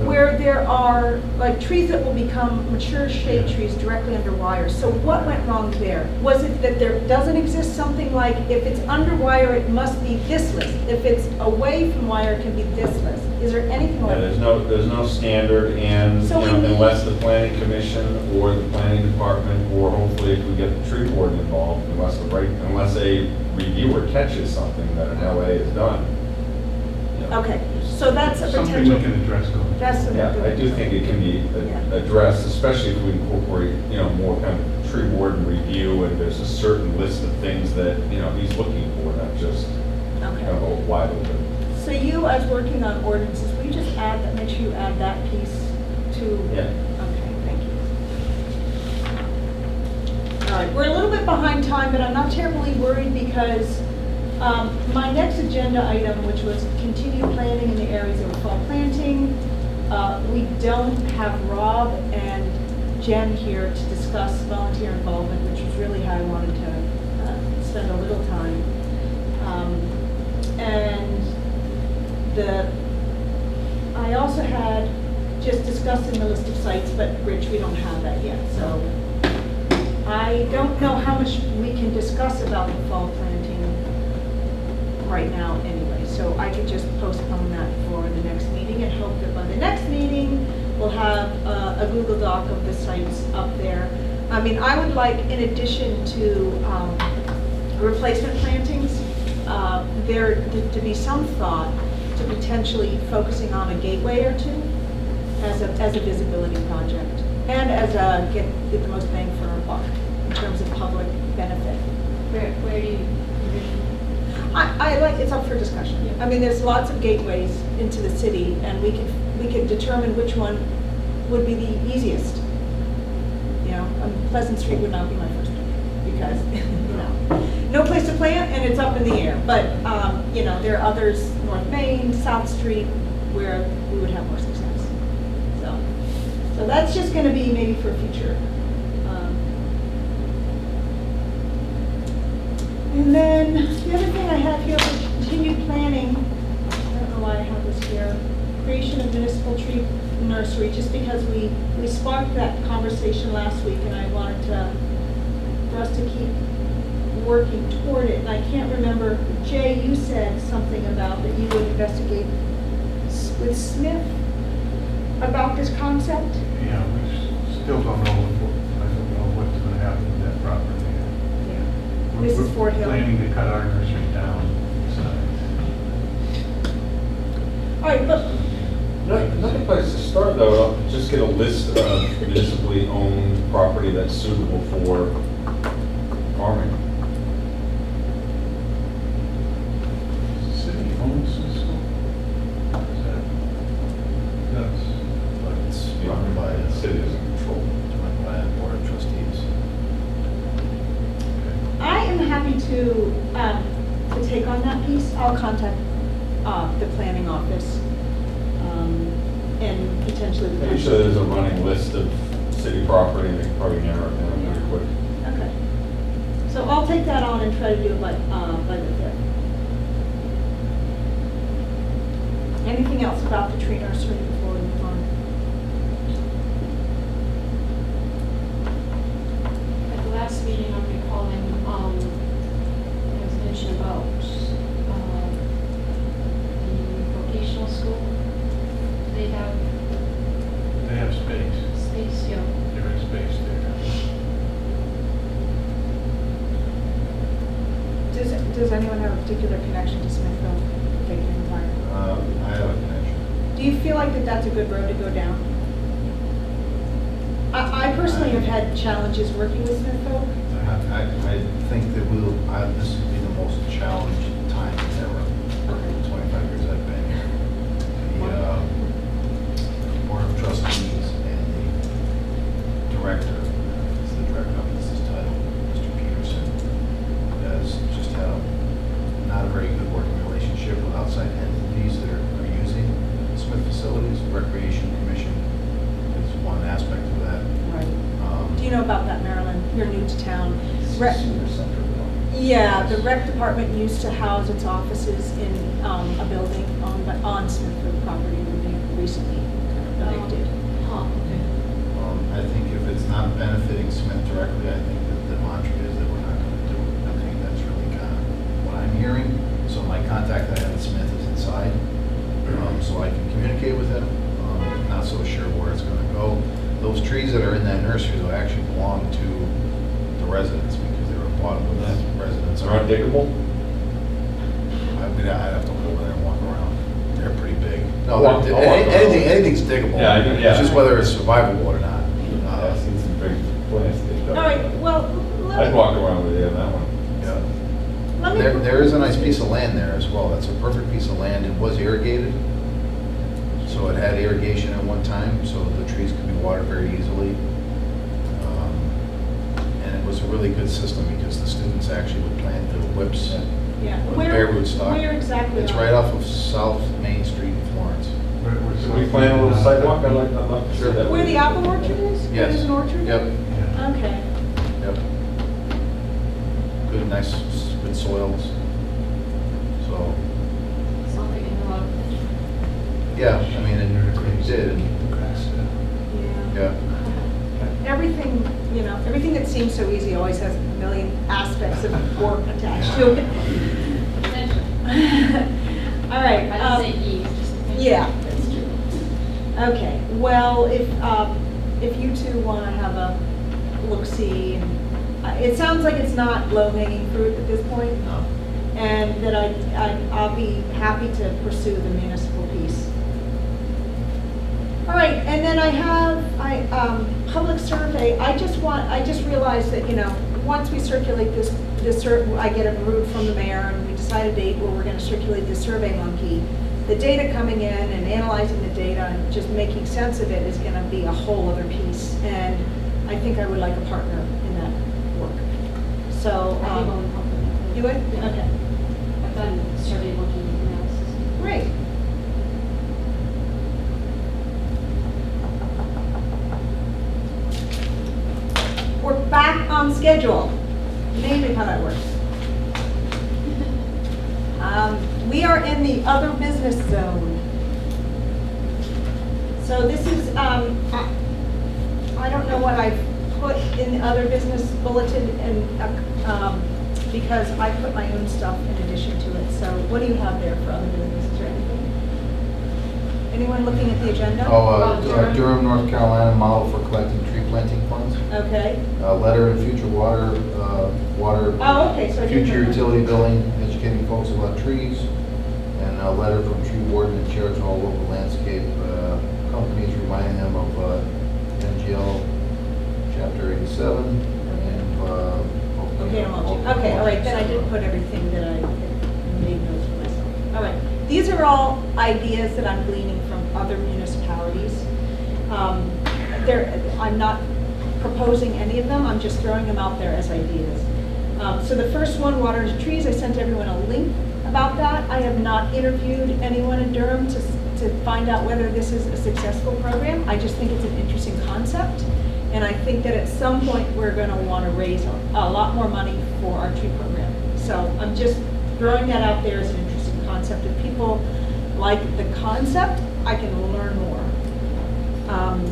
Yeah. Where there are like trees that will become mature shade Yeah. trees directly under wires. So what went wrong there? Was it that there doesn't exist something like, if it's under wire, it must be this list? If it's away from wire, it can be this list? Is there anything Yeah, like? there's no, there's no standard and, you know, unless the planning commission or the planning department, or hopefully if we get the tree board involved, unless the right, unless a reviewer catches something that an LA has done. you know, Okay, so that's a Something we can address going. that's a. Yeah, I do think it can be Yeah. addressed, especially if we incorporate, you know, more kind of tree warden review, and there's a certain list of things that, you know, he's looking for, not just kind of a wide open. So you, as working on ordinances, will you just add that, make sure you add that piece to? Yeah. Okay, thank you. All right, we're a little bit behind time, but I'm not terribly worried because um, my next agenda item, which was continued planning in the areas of fall planting, uh, we don't have Rob and Jen here to discuss volunteer involvement, which is really how I wanted to uh, spend a little time. Um, And the, I also had just discussing the list of sites, but Rich, we don't have that yet, so I don't know how much we can discuss about the fall planting right now anyway, so I could just postpone that for the next meeting and hope that by the next meeting, we'll have uh, a Google Doc of the sites up there. I mean, I would like, in addition to um, replacement plantings, uh, there to- to be some thought to potentially focusing on a gateway or two as a, as a visibility project, and as a, get, get the most bang for our buck in terms of public benefit. Where, where do you? I, I like, it's up for discussion. I mean, there's lots of gateways into the city, and we could, we could determine which one would be the easiest. You know, um, Pleasant Street would not be my first pick, because, you know, no place to plant, and it's up in the air. But, um, you know, there are others, North Main, South Street, where we would have more success. So, so that's just gonna be maybe for future. um, And then, the other thing I have here for continued planning, I don't know why I have this here, creation of municipal tree nursery, just because we, we sparked that conversation last week, and I wanted to, for us to keep working toward it, and I can't remember, Jay, you said something about that you would investigate with Smith about this concept? Yeah, we still don't know, what- I don't know what's gonna happen with that property. Yeah. We're- This is we're Fort Hill. Planning to cut our nursery down, so. All right, but, Another place to start though, just get a list of municipally owned property that's suitable for farming. Does the city owns this school? Is that? Does. But it's run by, The the city doesn't control. run by the board of trustees. I am happy to, um, to take on that piece. I'll contact, uh, the planning office, um, and potentially. the- Maybe so there's a running list of city property, and they can probably narrow it down Yeah. very quick. Okay. So I'll take that on and try to do it by, uh, by the fifth. Anything else about the tree nursery before we move on? At the last meeting, I'm recalling, um, much about um, the vocational school? They have They have space. space, yeah. There is space there. Does, does anyone have a particular connection to Smithfield? Um, I have a connection. Do you feel like that that's a good road to go down? I, I personally have had challenges working with Smithfield. I, I, I think that we'll, I, this department used to house its offices in um, a building on, on Smithfield property that they recently evicted. Huh, okay. Um, I think if it's not benefiting Smith directly, I think that the mantra is that we're not gonna do it. I think that's really kind of what I'm hearing. So my contact I have with Smith is inside, um, so I can communicate with him. Um, Not so sure where it's gonna go. Those trees that are in that nursery will actually belong to the residents because they were bought with residents. Are undiggable? I mean, I'd have to go over there and walk around. They're pretty big. No, Walk- they're- I'll walk any- around. anything, anything's diggable. Yeah, I do- yeah. It's just whether it's survivable or not. Yeah, Uh, I've seen some big plants. All right, well, let I'd me, walk around with you on that one. yeah. let me. There, there is a nice piece of land there as well. That's a perfect piece of land. It was irrigated. So it had irrigation at one time, so the trees could be watered very easily. Um, And it was a really good system because the students actually would plant the whips. Yeah. with Where- bare root stock. Where exactly? It's on- right off of South Main Street in Florence. We're- we're plan a little sidewalk? I'd like, I'd love to see Sure. that. Where the apple orchard is? Yes. There's an orchard? Yep, Okay. yep. Good, nice, s- good soils. So, Sounds like a new lot of yeah, I mean, it it did, and, Grass, yeah. Yeah. yeah. Everything, you know, everything that seems so easy always has a million aspects of work attached to it. Potential. All right. I um, didn't say E, just. potential. Yeah, that's true. Okay, well, if, um, if you two want to have a look-see, and, uh, it sounds like it's not low-hanging fruit at this point, No. and that I, I- I'll be happy to pursue the municipal piece. All right, and then I have, I, um, public survey, I just want, I just realized that, you know, once we circulate this, this, sur- I get a route from the mayor, and we decide a date where we're gonna circulate this survey monkey, the data coming in and analyzing the data and just making sense of it is gonna be a whole other piece, and I think I would like a partner in that work. So, um, I'll help with that. you would? Okay. I've done survey monkey analysis. Great. We're back on schedule. Namely how that works. Um, We are in the other business zone. So this is, um, I don't know what I've put in the other business bulletin and, uh, um, because I put my own stuff in addition to it. So what do you have there for other businesses or anything? Anyone looking at the agenda? Oh, uh, Durham. uh, Durham, North Carolina model for collecting tree planting funds. Okay. Uh, Letter in future water, uh, water. Oh, okay, so Future utility billing, educating folks about trees. And a letter from tree warden in charge of all local landscape uh, companies reminding them of uh, MGL chapter 87 and. uh, Okay, all right, then I did put everything that I made notes for myself. All right, these are all ideas that I'm gleaning from other municipalities. Um, There, I'm not proposing any of them, I'm just throwing them out there as ideas. Um, So the first one, water into trees, I sent everyone a link about that. I have not interviewed anyone in Durham to, s- to find out whether this is a successful program. I just think it's an interesting concept. And I think that at some point, we're going to want to raise a a lot more money for our tree program. So I'm just throwing that out there as an interesting concept. If people like the concept, I can learn more. Um,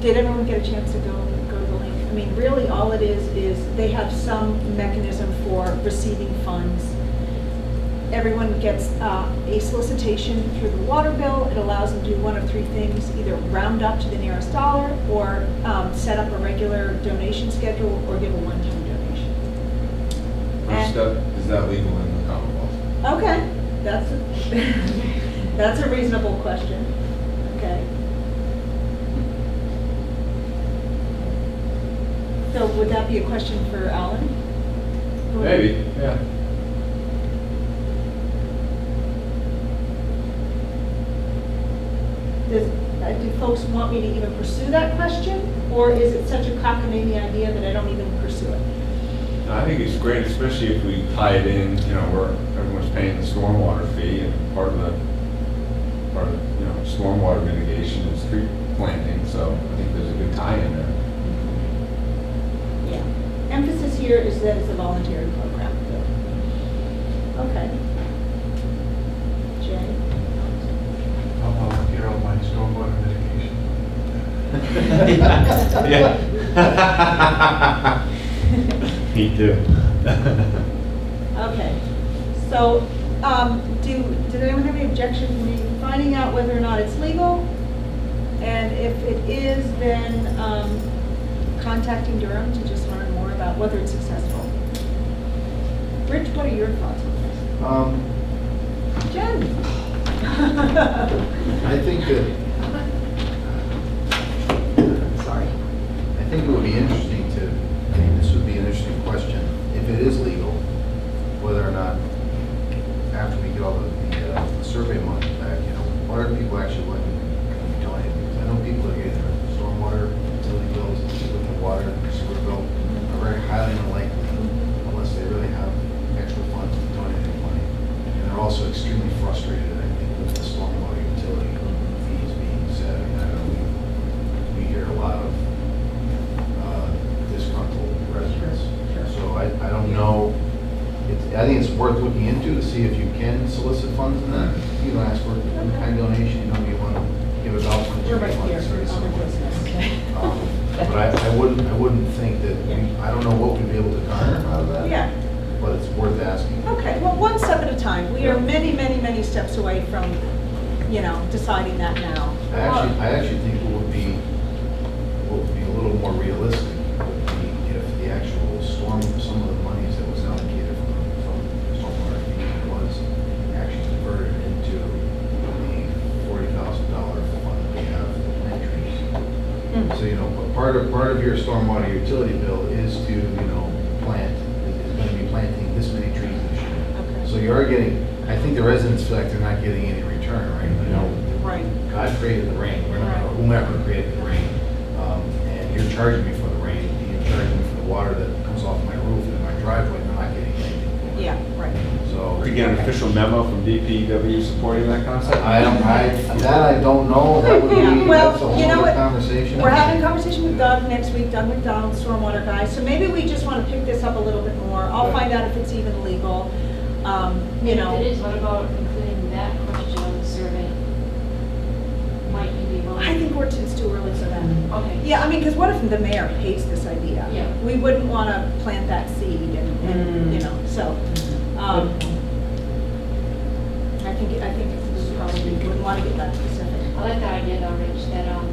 Did everyone get a chance to go, go to the link? I mean, really, all it is, is they have some mechanism for receiving funds. Everyone gets uh, a solicitation through the water bill. It allows them to do one of three things, either round up to the nearest dollar, or um, set up a regular donation schedule, or give a one-time donation. And- step, is that legal in the Commonwealth? Okay, that's, a- that's a reasonable question, okay. So would that be a question for Alan? Maybe, yeah. Does, uh, do folks want me to even pursue that question? Or is it such a cockamamie idea that I don't even pursue it? I think it's great, especially if we tie it in, you know, where everyone's paying the stormwater fee and part of the, part of, you know, stormwater mitigation is tree planting, so I think there's a good tie in there. Yeah. Emphasis here is that it's a voluntary program. Okay. Jay? I'll volunteer all my stormwater mitigation. Yeah. Me too. Okay, so, um, do, did anyone have any objection to me finding out whether or not it's legal? And if it is, then, um, contacting Durham to just learn more about whether it's successful? Rich, what are your thoughts on Um, this? Jen? I think that, Sorry. I think it would be interesting to, I mean, this would be an interesting question, if it is legal, whether or not, after we get all the, the uh, survey money back, you know, what are people actually looking to donate? Because I know people are getting their stormwater utility bills, with the water, sewer bill, are very highly unlikely, unless they really have extra funds to donate any money. And they're also extremely frustrated, I think, with the stormwater utility fees being set. I mean, I know we, we hear a lot of uh, disgruntled residents. Sure. So I, I don't know, it's, I think it's worth looking into to see if you can solicit funds in that. You know, ask for a kind donation, you know, you want to give a dollar for We're right here, or on the something. okay? Um, But I, I wouldn't, I wouldn't think that, we- I don't know what we'd be able to garner out of that. Yeah. But it's worth asking. Okay, well, one step at a time. We are many, many, many steps away from, you know, deciding that now. I actually, I actually think what would be, what would be a little more realistic would be if the actual storm, some of the monies that was allocated from, from stormwater fee was actually converted into the forty thousand dollar fund that we have for plant trees. Mm. So, you know, but part of, part of your stormwater utility bill is to, you know, plant, is is gonna be planting this many trees this year. Okay. So you are getting, I think the residents feel like they're not getting any return, right? You know, Right. God created the rain, we're not, Right. or whomever created the rain, um, and you're charging me for the rain, you're charging me for the water that comes off my roof and my driveway, and I'm not getting anything for it. Yeah, right. So. Could get an official memo from DPW supporting that concept? I don't, I, that I don't know, that would be, Yeah, well, that's a you know whole what? other conversation. We're having a conversation with Doug next week, Doug McDonald, stormwater guy, so maybe we just want to pick this up a little bit more. I'll find out if it's even legal, um, you If know. it is, what about including that question on the survey? Might you be willing? I think we're, it's too early for that. Okay. Yeah, I mean, because what if the mayor hates this idea? Yeah. We wouldn't want to plant that seed and, and, you know, so, um, I think, I think we wouldn't want to get that specific. I like that idea though, Rich, that, um,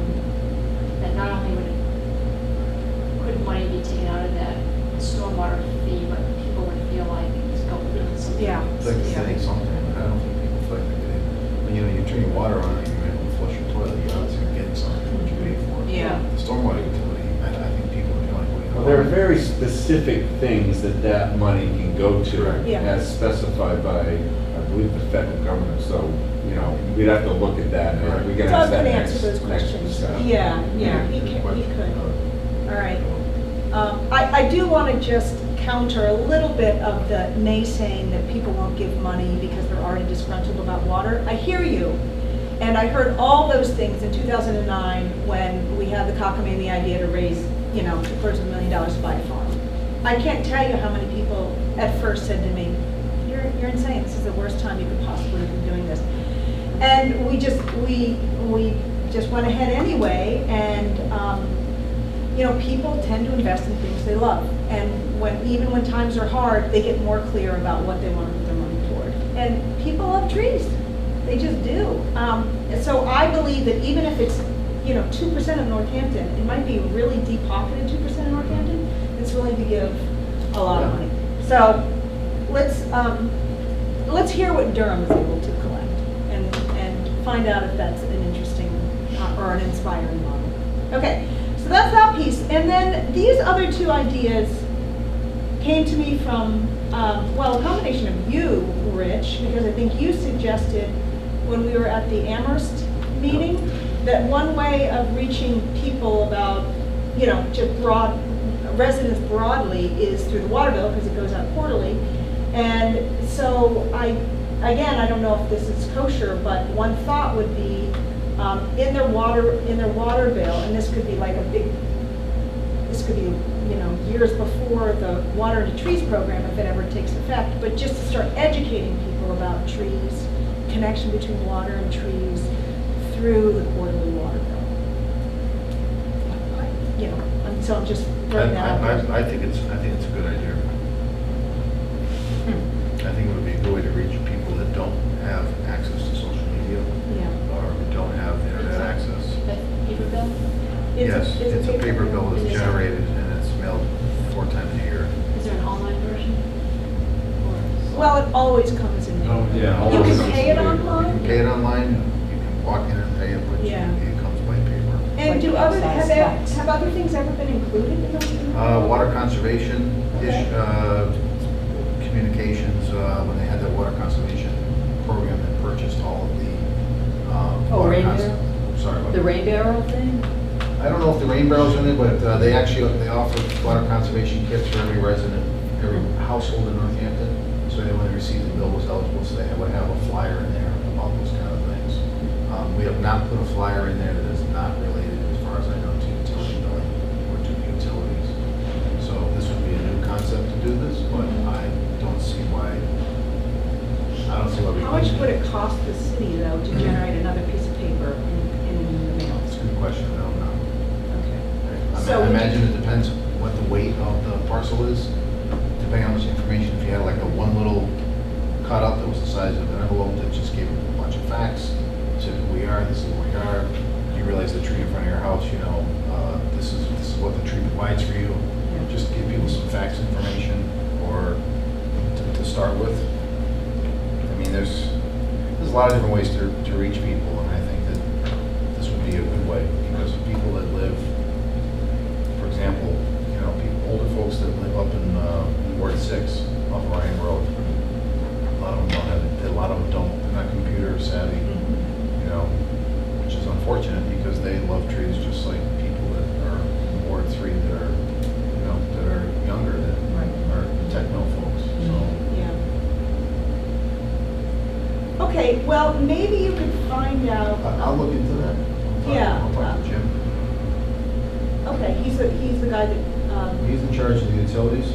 that not only would, it- could money be taken out of that stormwater fee, but people would feel like it's going to something. Yeah. It's like Yeah. getting something, but I don't think people feel like they're getting, when you know, you turn your water on and you're able to flush your toilet, you obviously are getting something, what you paid for. Yeah. The stormwater utility, I, I think people are feeling like, Well, well, there are very specific things that that money can go to, Correct. Yeah. as specified by, Believe, the federal government. So, you know, we'd have to look at that, and we can Doug that could next, answer those next questions. discussion. Yeah, yeah, he could, he could. All right. Um, I, I do want to just counter a little bit of the naysaying that people won't give money because they're already disgruntled about water. I hear you, and I heard all those things in 2009 when we had the cockamamie idea to raise, you know, two quarters of a million dollars to buy a farm. I can't tell you how many people at first said to me, you're, insane, this is the worst time you could possibly be doing this. And we just, we, we just went ahead anyway, and, um, you know, people tend to invest in things they love. And when, even when times are hard, they get more clear about what they want to put their money toward. And people love trees, they just do. Um, and so I believe that even if it's, you know, two percent of Northampton, it might be really deep pocketed two percent of Northampton, that's willing to give a lot of money. So, let's, um, let's hear what Durham is able to collect and, and find out if that's an interesting uh, or an inspiring model. Okay, so that's that piece. And then these other two ideas came to me from, um, well, a combination of you, Rich, because I think you suggested when we were at the Amherst meeting, that one way of reaching people about, you know, just broad, residents broadly is through the water bill, because it goes out quarterly. And so I, again, I don't know if this is kosher, but one thought would be, um, in their water, in their water bill, and this could be like a big this could be, you know, years before the Water into Trees program, if it ever takes effect, but just to start educating people about trees, connection between water and trees through the quarterly water bill. I- You know, so I'm just I. I, I think it's, I think it's a good idea. Hmm, I think it would be a good way to reach people that don't have access to social media Yeah. or don't have internet access. The paper bill? Yes, it's a paper bill that's generated and it's mailed four times a year. Is there an online version? Well, it always comes in. Oh, paper. Yeah, You can pay it paper. You can online? pay it online, you can walk in and pay it, but Yeah. it comes by paper. And do other, have, excise have other things ever been included in those? Uh, water conservation, ish, uh, communications, uh, when they had that water conservation program that purchased all of the, um. Oh, rain barrel? Sorry about The rain barrel thing? I don't know if the rain barrel's are in it, but uh, they actually, they offer water conservation kits for every resident, every household in Northampton. So anyone who received the bill was eligible, so they would have a flyer in there about those kind of things. Um, We have not put a flyer in there that is not related, as far as I know, to utility billing or to utilities. So this would be a new concept to do this, but I don't see why, I don't see why we. How much would it cost the city, though, to generate another piece of paper in, in the mail? It's a good question, I don't know. Okay. I So I imagine it depends what the weight of the parcel is, depending on how much information. If you had like a one little cutout that was the size of an envelope that just gave a bunch of facts, said who we are, this is where we are, you realize the tree in front of your house, you know, uh, this is, this is what the tree provides for you. Just give people some facts information or to, to start with. I mean, there's, there's a lot of different ways to, to reach people, and I think that this would be a good way, because people that live, for example, you know, people, older folks that live up in, uh, Ward Six off Ryan Road, a lot of them don't have, a lot of them don't, they're not computer savvy, you know, which is unfortunate, because they love trees just like people that are in Ward Three that are, you know, that are younger, that are techno folks, so. Yeah. Okay, well, maybe you could find out. I'll look into that. Yeah. I'll talk to Jim. Okay, he's the, he's the guy that, um, He's in charge of the utilities.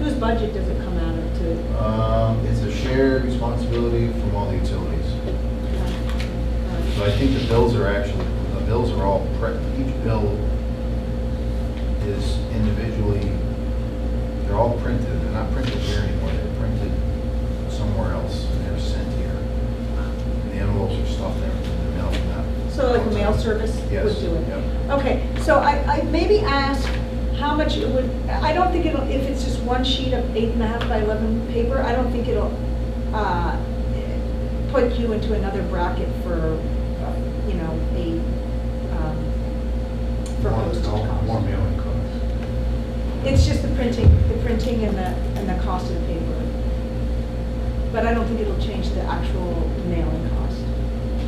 Whose budget does it come out of to? Um, it's a shared responsibility from all the utilities. So I think the bills are actually, the bills are all, pre- each bill is individually, they're all printed, they're not printed here anymore, they're printed somewhere else, and they're sent here. And the envelopes are stuffed there, and they're mailed from that. So like a mail service would do it? yep. Okay, so I, I maybe ask how much it would, I don't think it'll, if it's just one sheet of eight and a half by 11 paper, I don't think it'll, uh, put you into another bracket for, uh, you know, a, um, for More- postage costs. More mailing costs. It's just the printing, the printing and the, and the cost of the paper. But I don't think it'll change the actual mailing cost.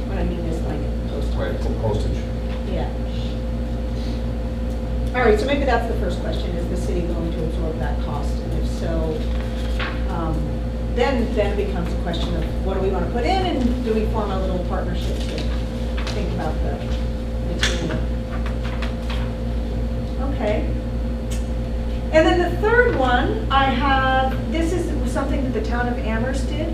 What I mean is like. Right, for postage. Yeah. All right, so maybe that's the first question, is the city going to absorb that cost? And if so, um, then, then it becomes a question of what do we want to put in and do we form a little partnership to think about the material? Okay. And then the third one, I have, this is something that the town of Amherst did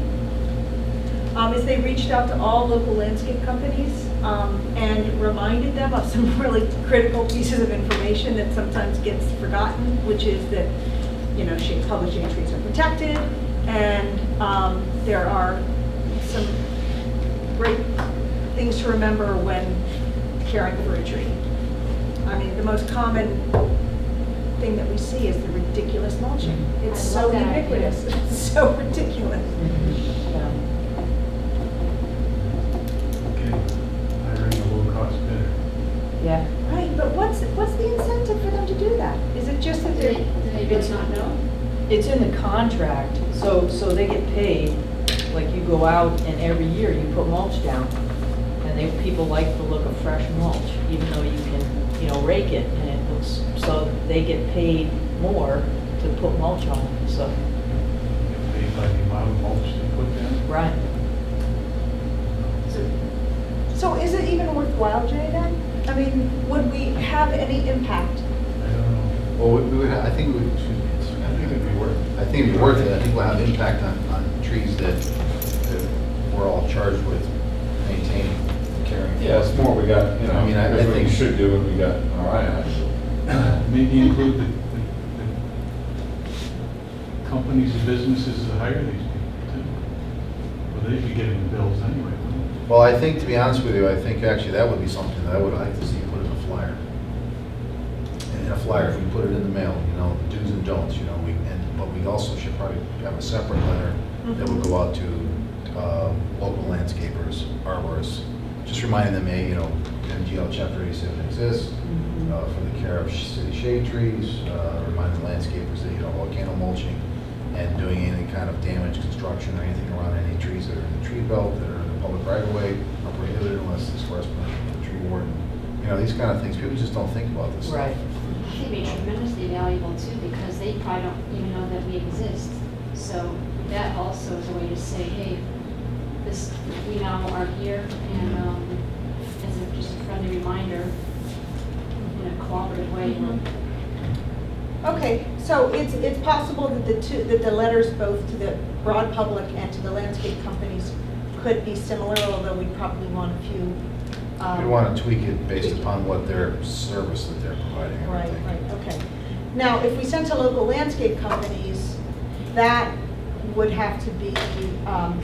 um, is they reached out to all local landscape companies um, and reminded them of some really critical pieces of information that sometimes gets forgotten, which is that, you know, shade, public shade trees are protected, and um, there are some great things to remember when caring for a tree. I mean, the most common thing that we see is the ridiculous mulching. It's so idea. ubiquitous, it's so ridiculous. Okay, hiring a low-cost bidder. Yeah, Right, but what's, what's the incentive for them to do that? Is it just that Do they, they're, do they just not known? it's in the contract, so, so they get paid, like you go out and every year you put mulch down. And they, people like the look of fresh mulch, even though you can, you know, rake it and it looks, so they get paid more to put mulch on, so, Get paid by the amount of mulch they put down. right. so is it even worthwhile, Jay, then? I mean, would we have any impact? I don't know. Well, we we would, I think we would, excuse me, it's- I think it'd be worth, I think it'd be worth it. I think we'll have impact on, on trees that, that we're all charged with maintaining, and caring for. Yeah, it's more, we got, you know, I mean, I- I that's what we think- should do, and we got our eye on. Maybe include the, the the companies and businesses that hire these people too. Well, they'd be getting the bills anyway, wouldn't? Well, I think, to be honest with you, I think actually that would be something that I would like to see put in a flyer. In a flyer, if we put it in the mail, you know, the do's and don'ts, you know, we, and, but we also should probably have a separate letter that would go out to, uh, local landscapers, arborists, just reminding them, hey, you know, MGL chapter eighty-seven exists, uh, for the care of city shade trees, uh, reminding landscapers that, you know, volcano mulching and doing any kind of damage, construction, or anything around any trees that are in the tree belt, that are in the public right of way, are prohibited unless expressed permission from the tree warden. You know, these kind of things, people just don't think about this stuff. Right. I it'd be tremendously valuable too, because they probably don't even know that we exist. So that also is a way to say, hey, this, we now are here, and, um, as a, just a friendly reminder, in a cooperative way, we're Okay, so it's, it's possible that the two, that the letters both to the broad public and to the landscape companies could be similar, although we probably want a few. Um, We want to tweak it based upon what their service that they're providing, Right, right, okay. Now, if we sent to local landscape companies, that would have to be, um,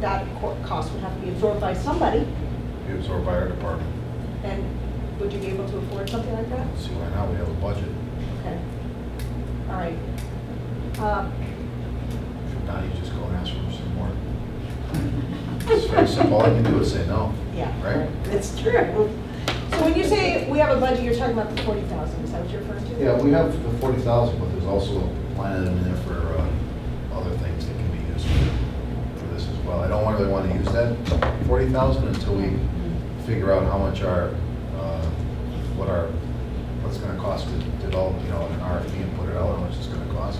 that cost would have to be absorbed by somebody, Be absorbed by our department. and would you be able to afford something like that? See, right now, we have a budget. Okay. All right. Um, If not, you just go and ask for some more. It's very simple, all I can do is say no. Yeah. Right? It's true. So when you say we have a budget, you're talking about the forty thousand, is that what you're referring to? Yeah, we have the forty thousand, but there's also a line item in there for, uh, other things that can be used for, for this as well. I don't really wanna use that forty thousand until we figure out how much our, uh, what our, what's gonna cost to develop, you know, an RFP and put it out, how much it's gonna cost.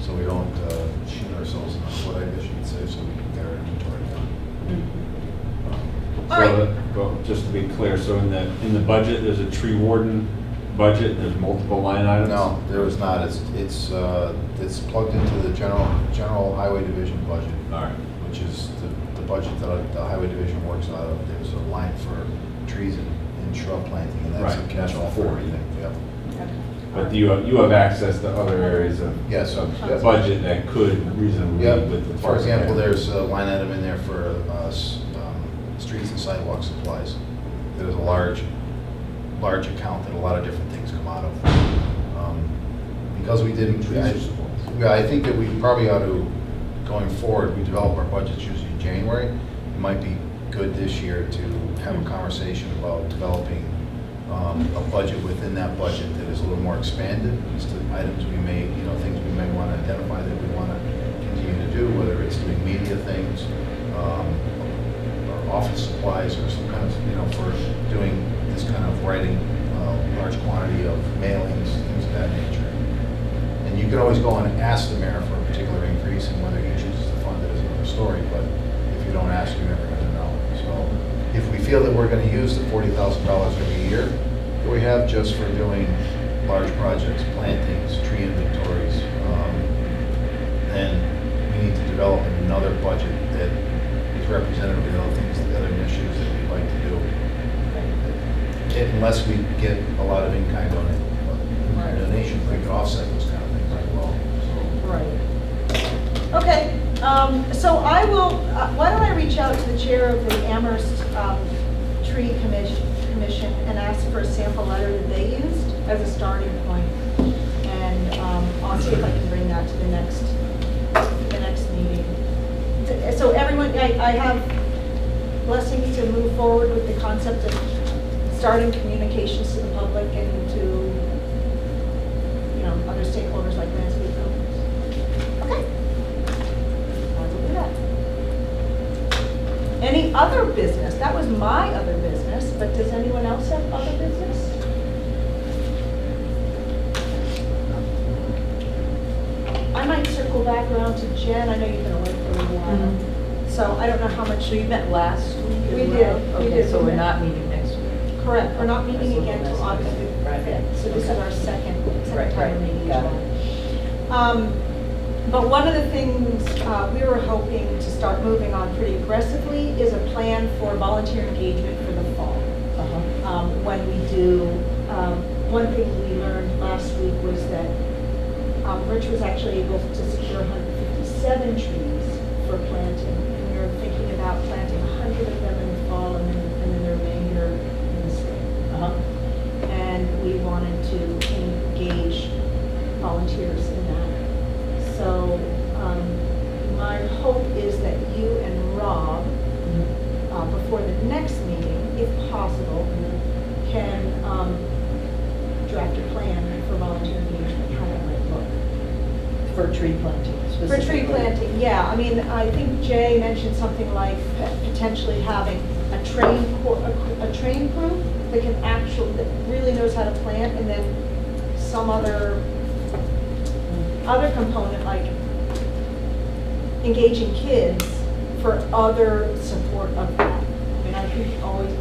So we don't, uh, shoot ourselves in the foot, I guess you could say, so we can get our inventory done. So, that- well, just to be clear, so in the, in the budget, there's a tree warden budget, there's multiple line items? No, there is not. It's, it's, uh, it's plugged into the general, general highway division budget, All right. which is the, the budget that the highway division works out of. There's a line for trees and and shrub planting, and that's a Right, that's catch-all for for it. everything, yep. Okay. But you have, you have access to other areas of Yes, of yep. budget that could reasonably Yep, with the. for example, department. there's a line item in there for, uh, s- um, streets and sidewalk supplies. There's a large, large account that a lot of different things come out of. Um, Because we didn't, I, yeah, I think that we probably ought to, going forward, we develop our budgets usually in January. It might be good this year to have a conversation about developing um, a budget within that budget that is a little more expanded as to items we may, you know, things we may want to identify that we want to continue to do, whether it's doing media things, um, or office supplies, or some kind of, you know, for doing this kind of writing, uh, large quantity of mailings, things of that nature. And you can always go and ask the mayor for a particular increase, and whether he chooses to fund it is another story, but if you don't ask, you're never gonna know. So feel that we're gonna use the forty thousand dollars every year that we have just for doing large projects, plantings, tree inventories, um, then we need to develop another budget that is representative of the other things, the other initiatives that we'd like to do. Unless we get a lot of in-kind donation, donations, we could offset those kind of things as well, so. Right. Okay, um, so I will, uh, why don't I reach out to the chair of the Amherst um, Tree Commission, Commission and asked for a sample letter that they used as a starting point. And um, I'll see if I can bring that to the next, the next meeting. So everyone, I, I have blessings to move forward with the concept of starting communications to the public and to, you know, other stakeholders like landscape companies. Okay. I will do that. Any other business? That was my other business, but does anyone else have other business? I might circle back around to Jen. I know you've been away for a while. Mhm. So I don't know how much So you met last week We well? did, we Okay, did. so we're not meeting next week? Correct, we're not meeting a again until. August Right. fifth, so this is our second, second Right, time right, meeting got it. Um, But one of the things uh, we were hoping to start moving on pretty aggressively is a plan for volunteer engagement for the fall. Uh-huh. Um, When we do, um, one thing we learned last week was that um, Rich was actually able to secure 157 trees for planting. And we were thinking about planting 100 of them in the fall and then, and then the remainder in the spring. Uh-huh. And we wanted to engage volunteers in that. So um, my hope is that you and Rob, Mhm. uh, before the next meeting, if possible, can um, draft a plan for volunteer engagement, how that might look. For tree planting For specifically? tree planting, yeah, I mean, I think Jay mentioned something like potentially having a train, co- a cr- a train crew that can actually, that really knows how to plant, and then some other, other component, like engaging kids for other support of that. I mean, I think always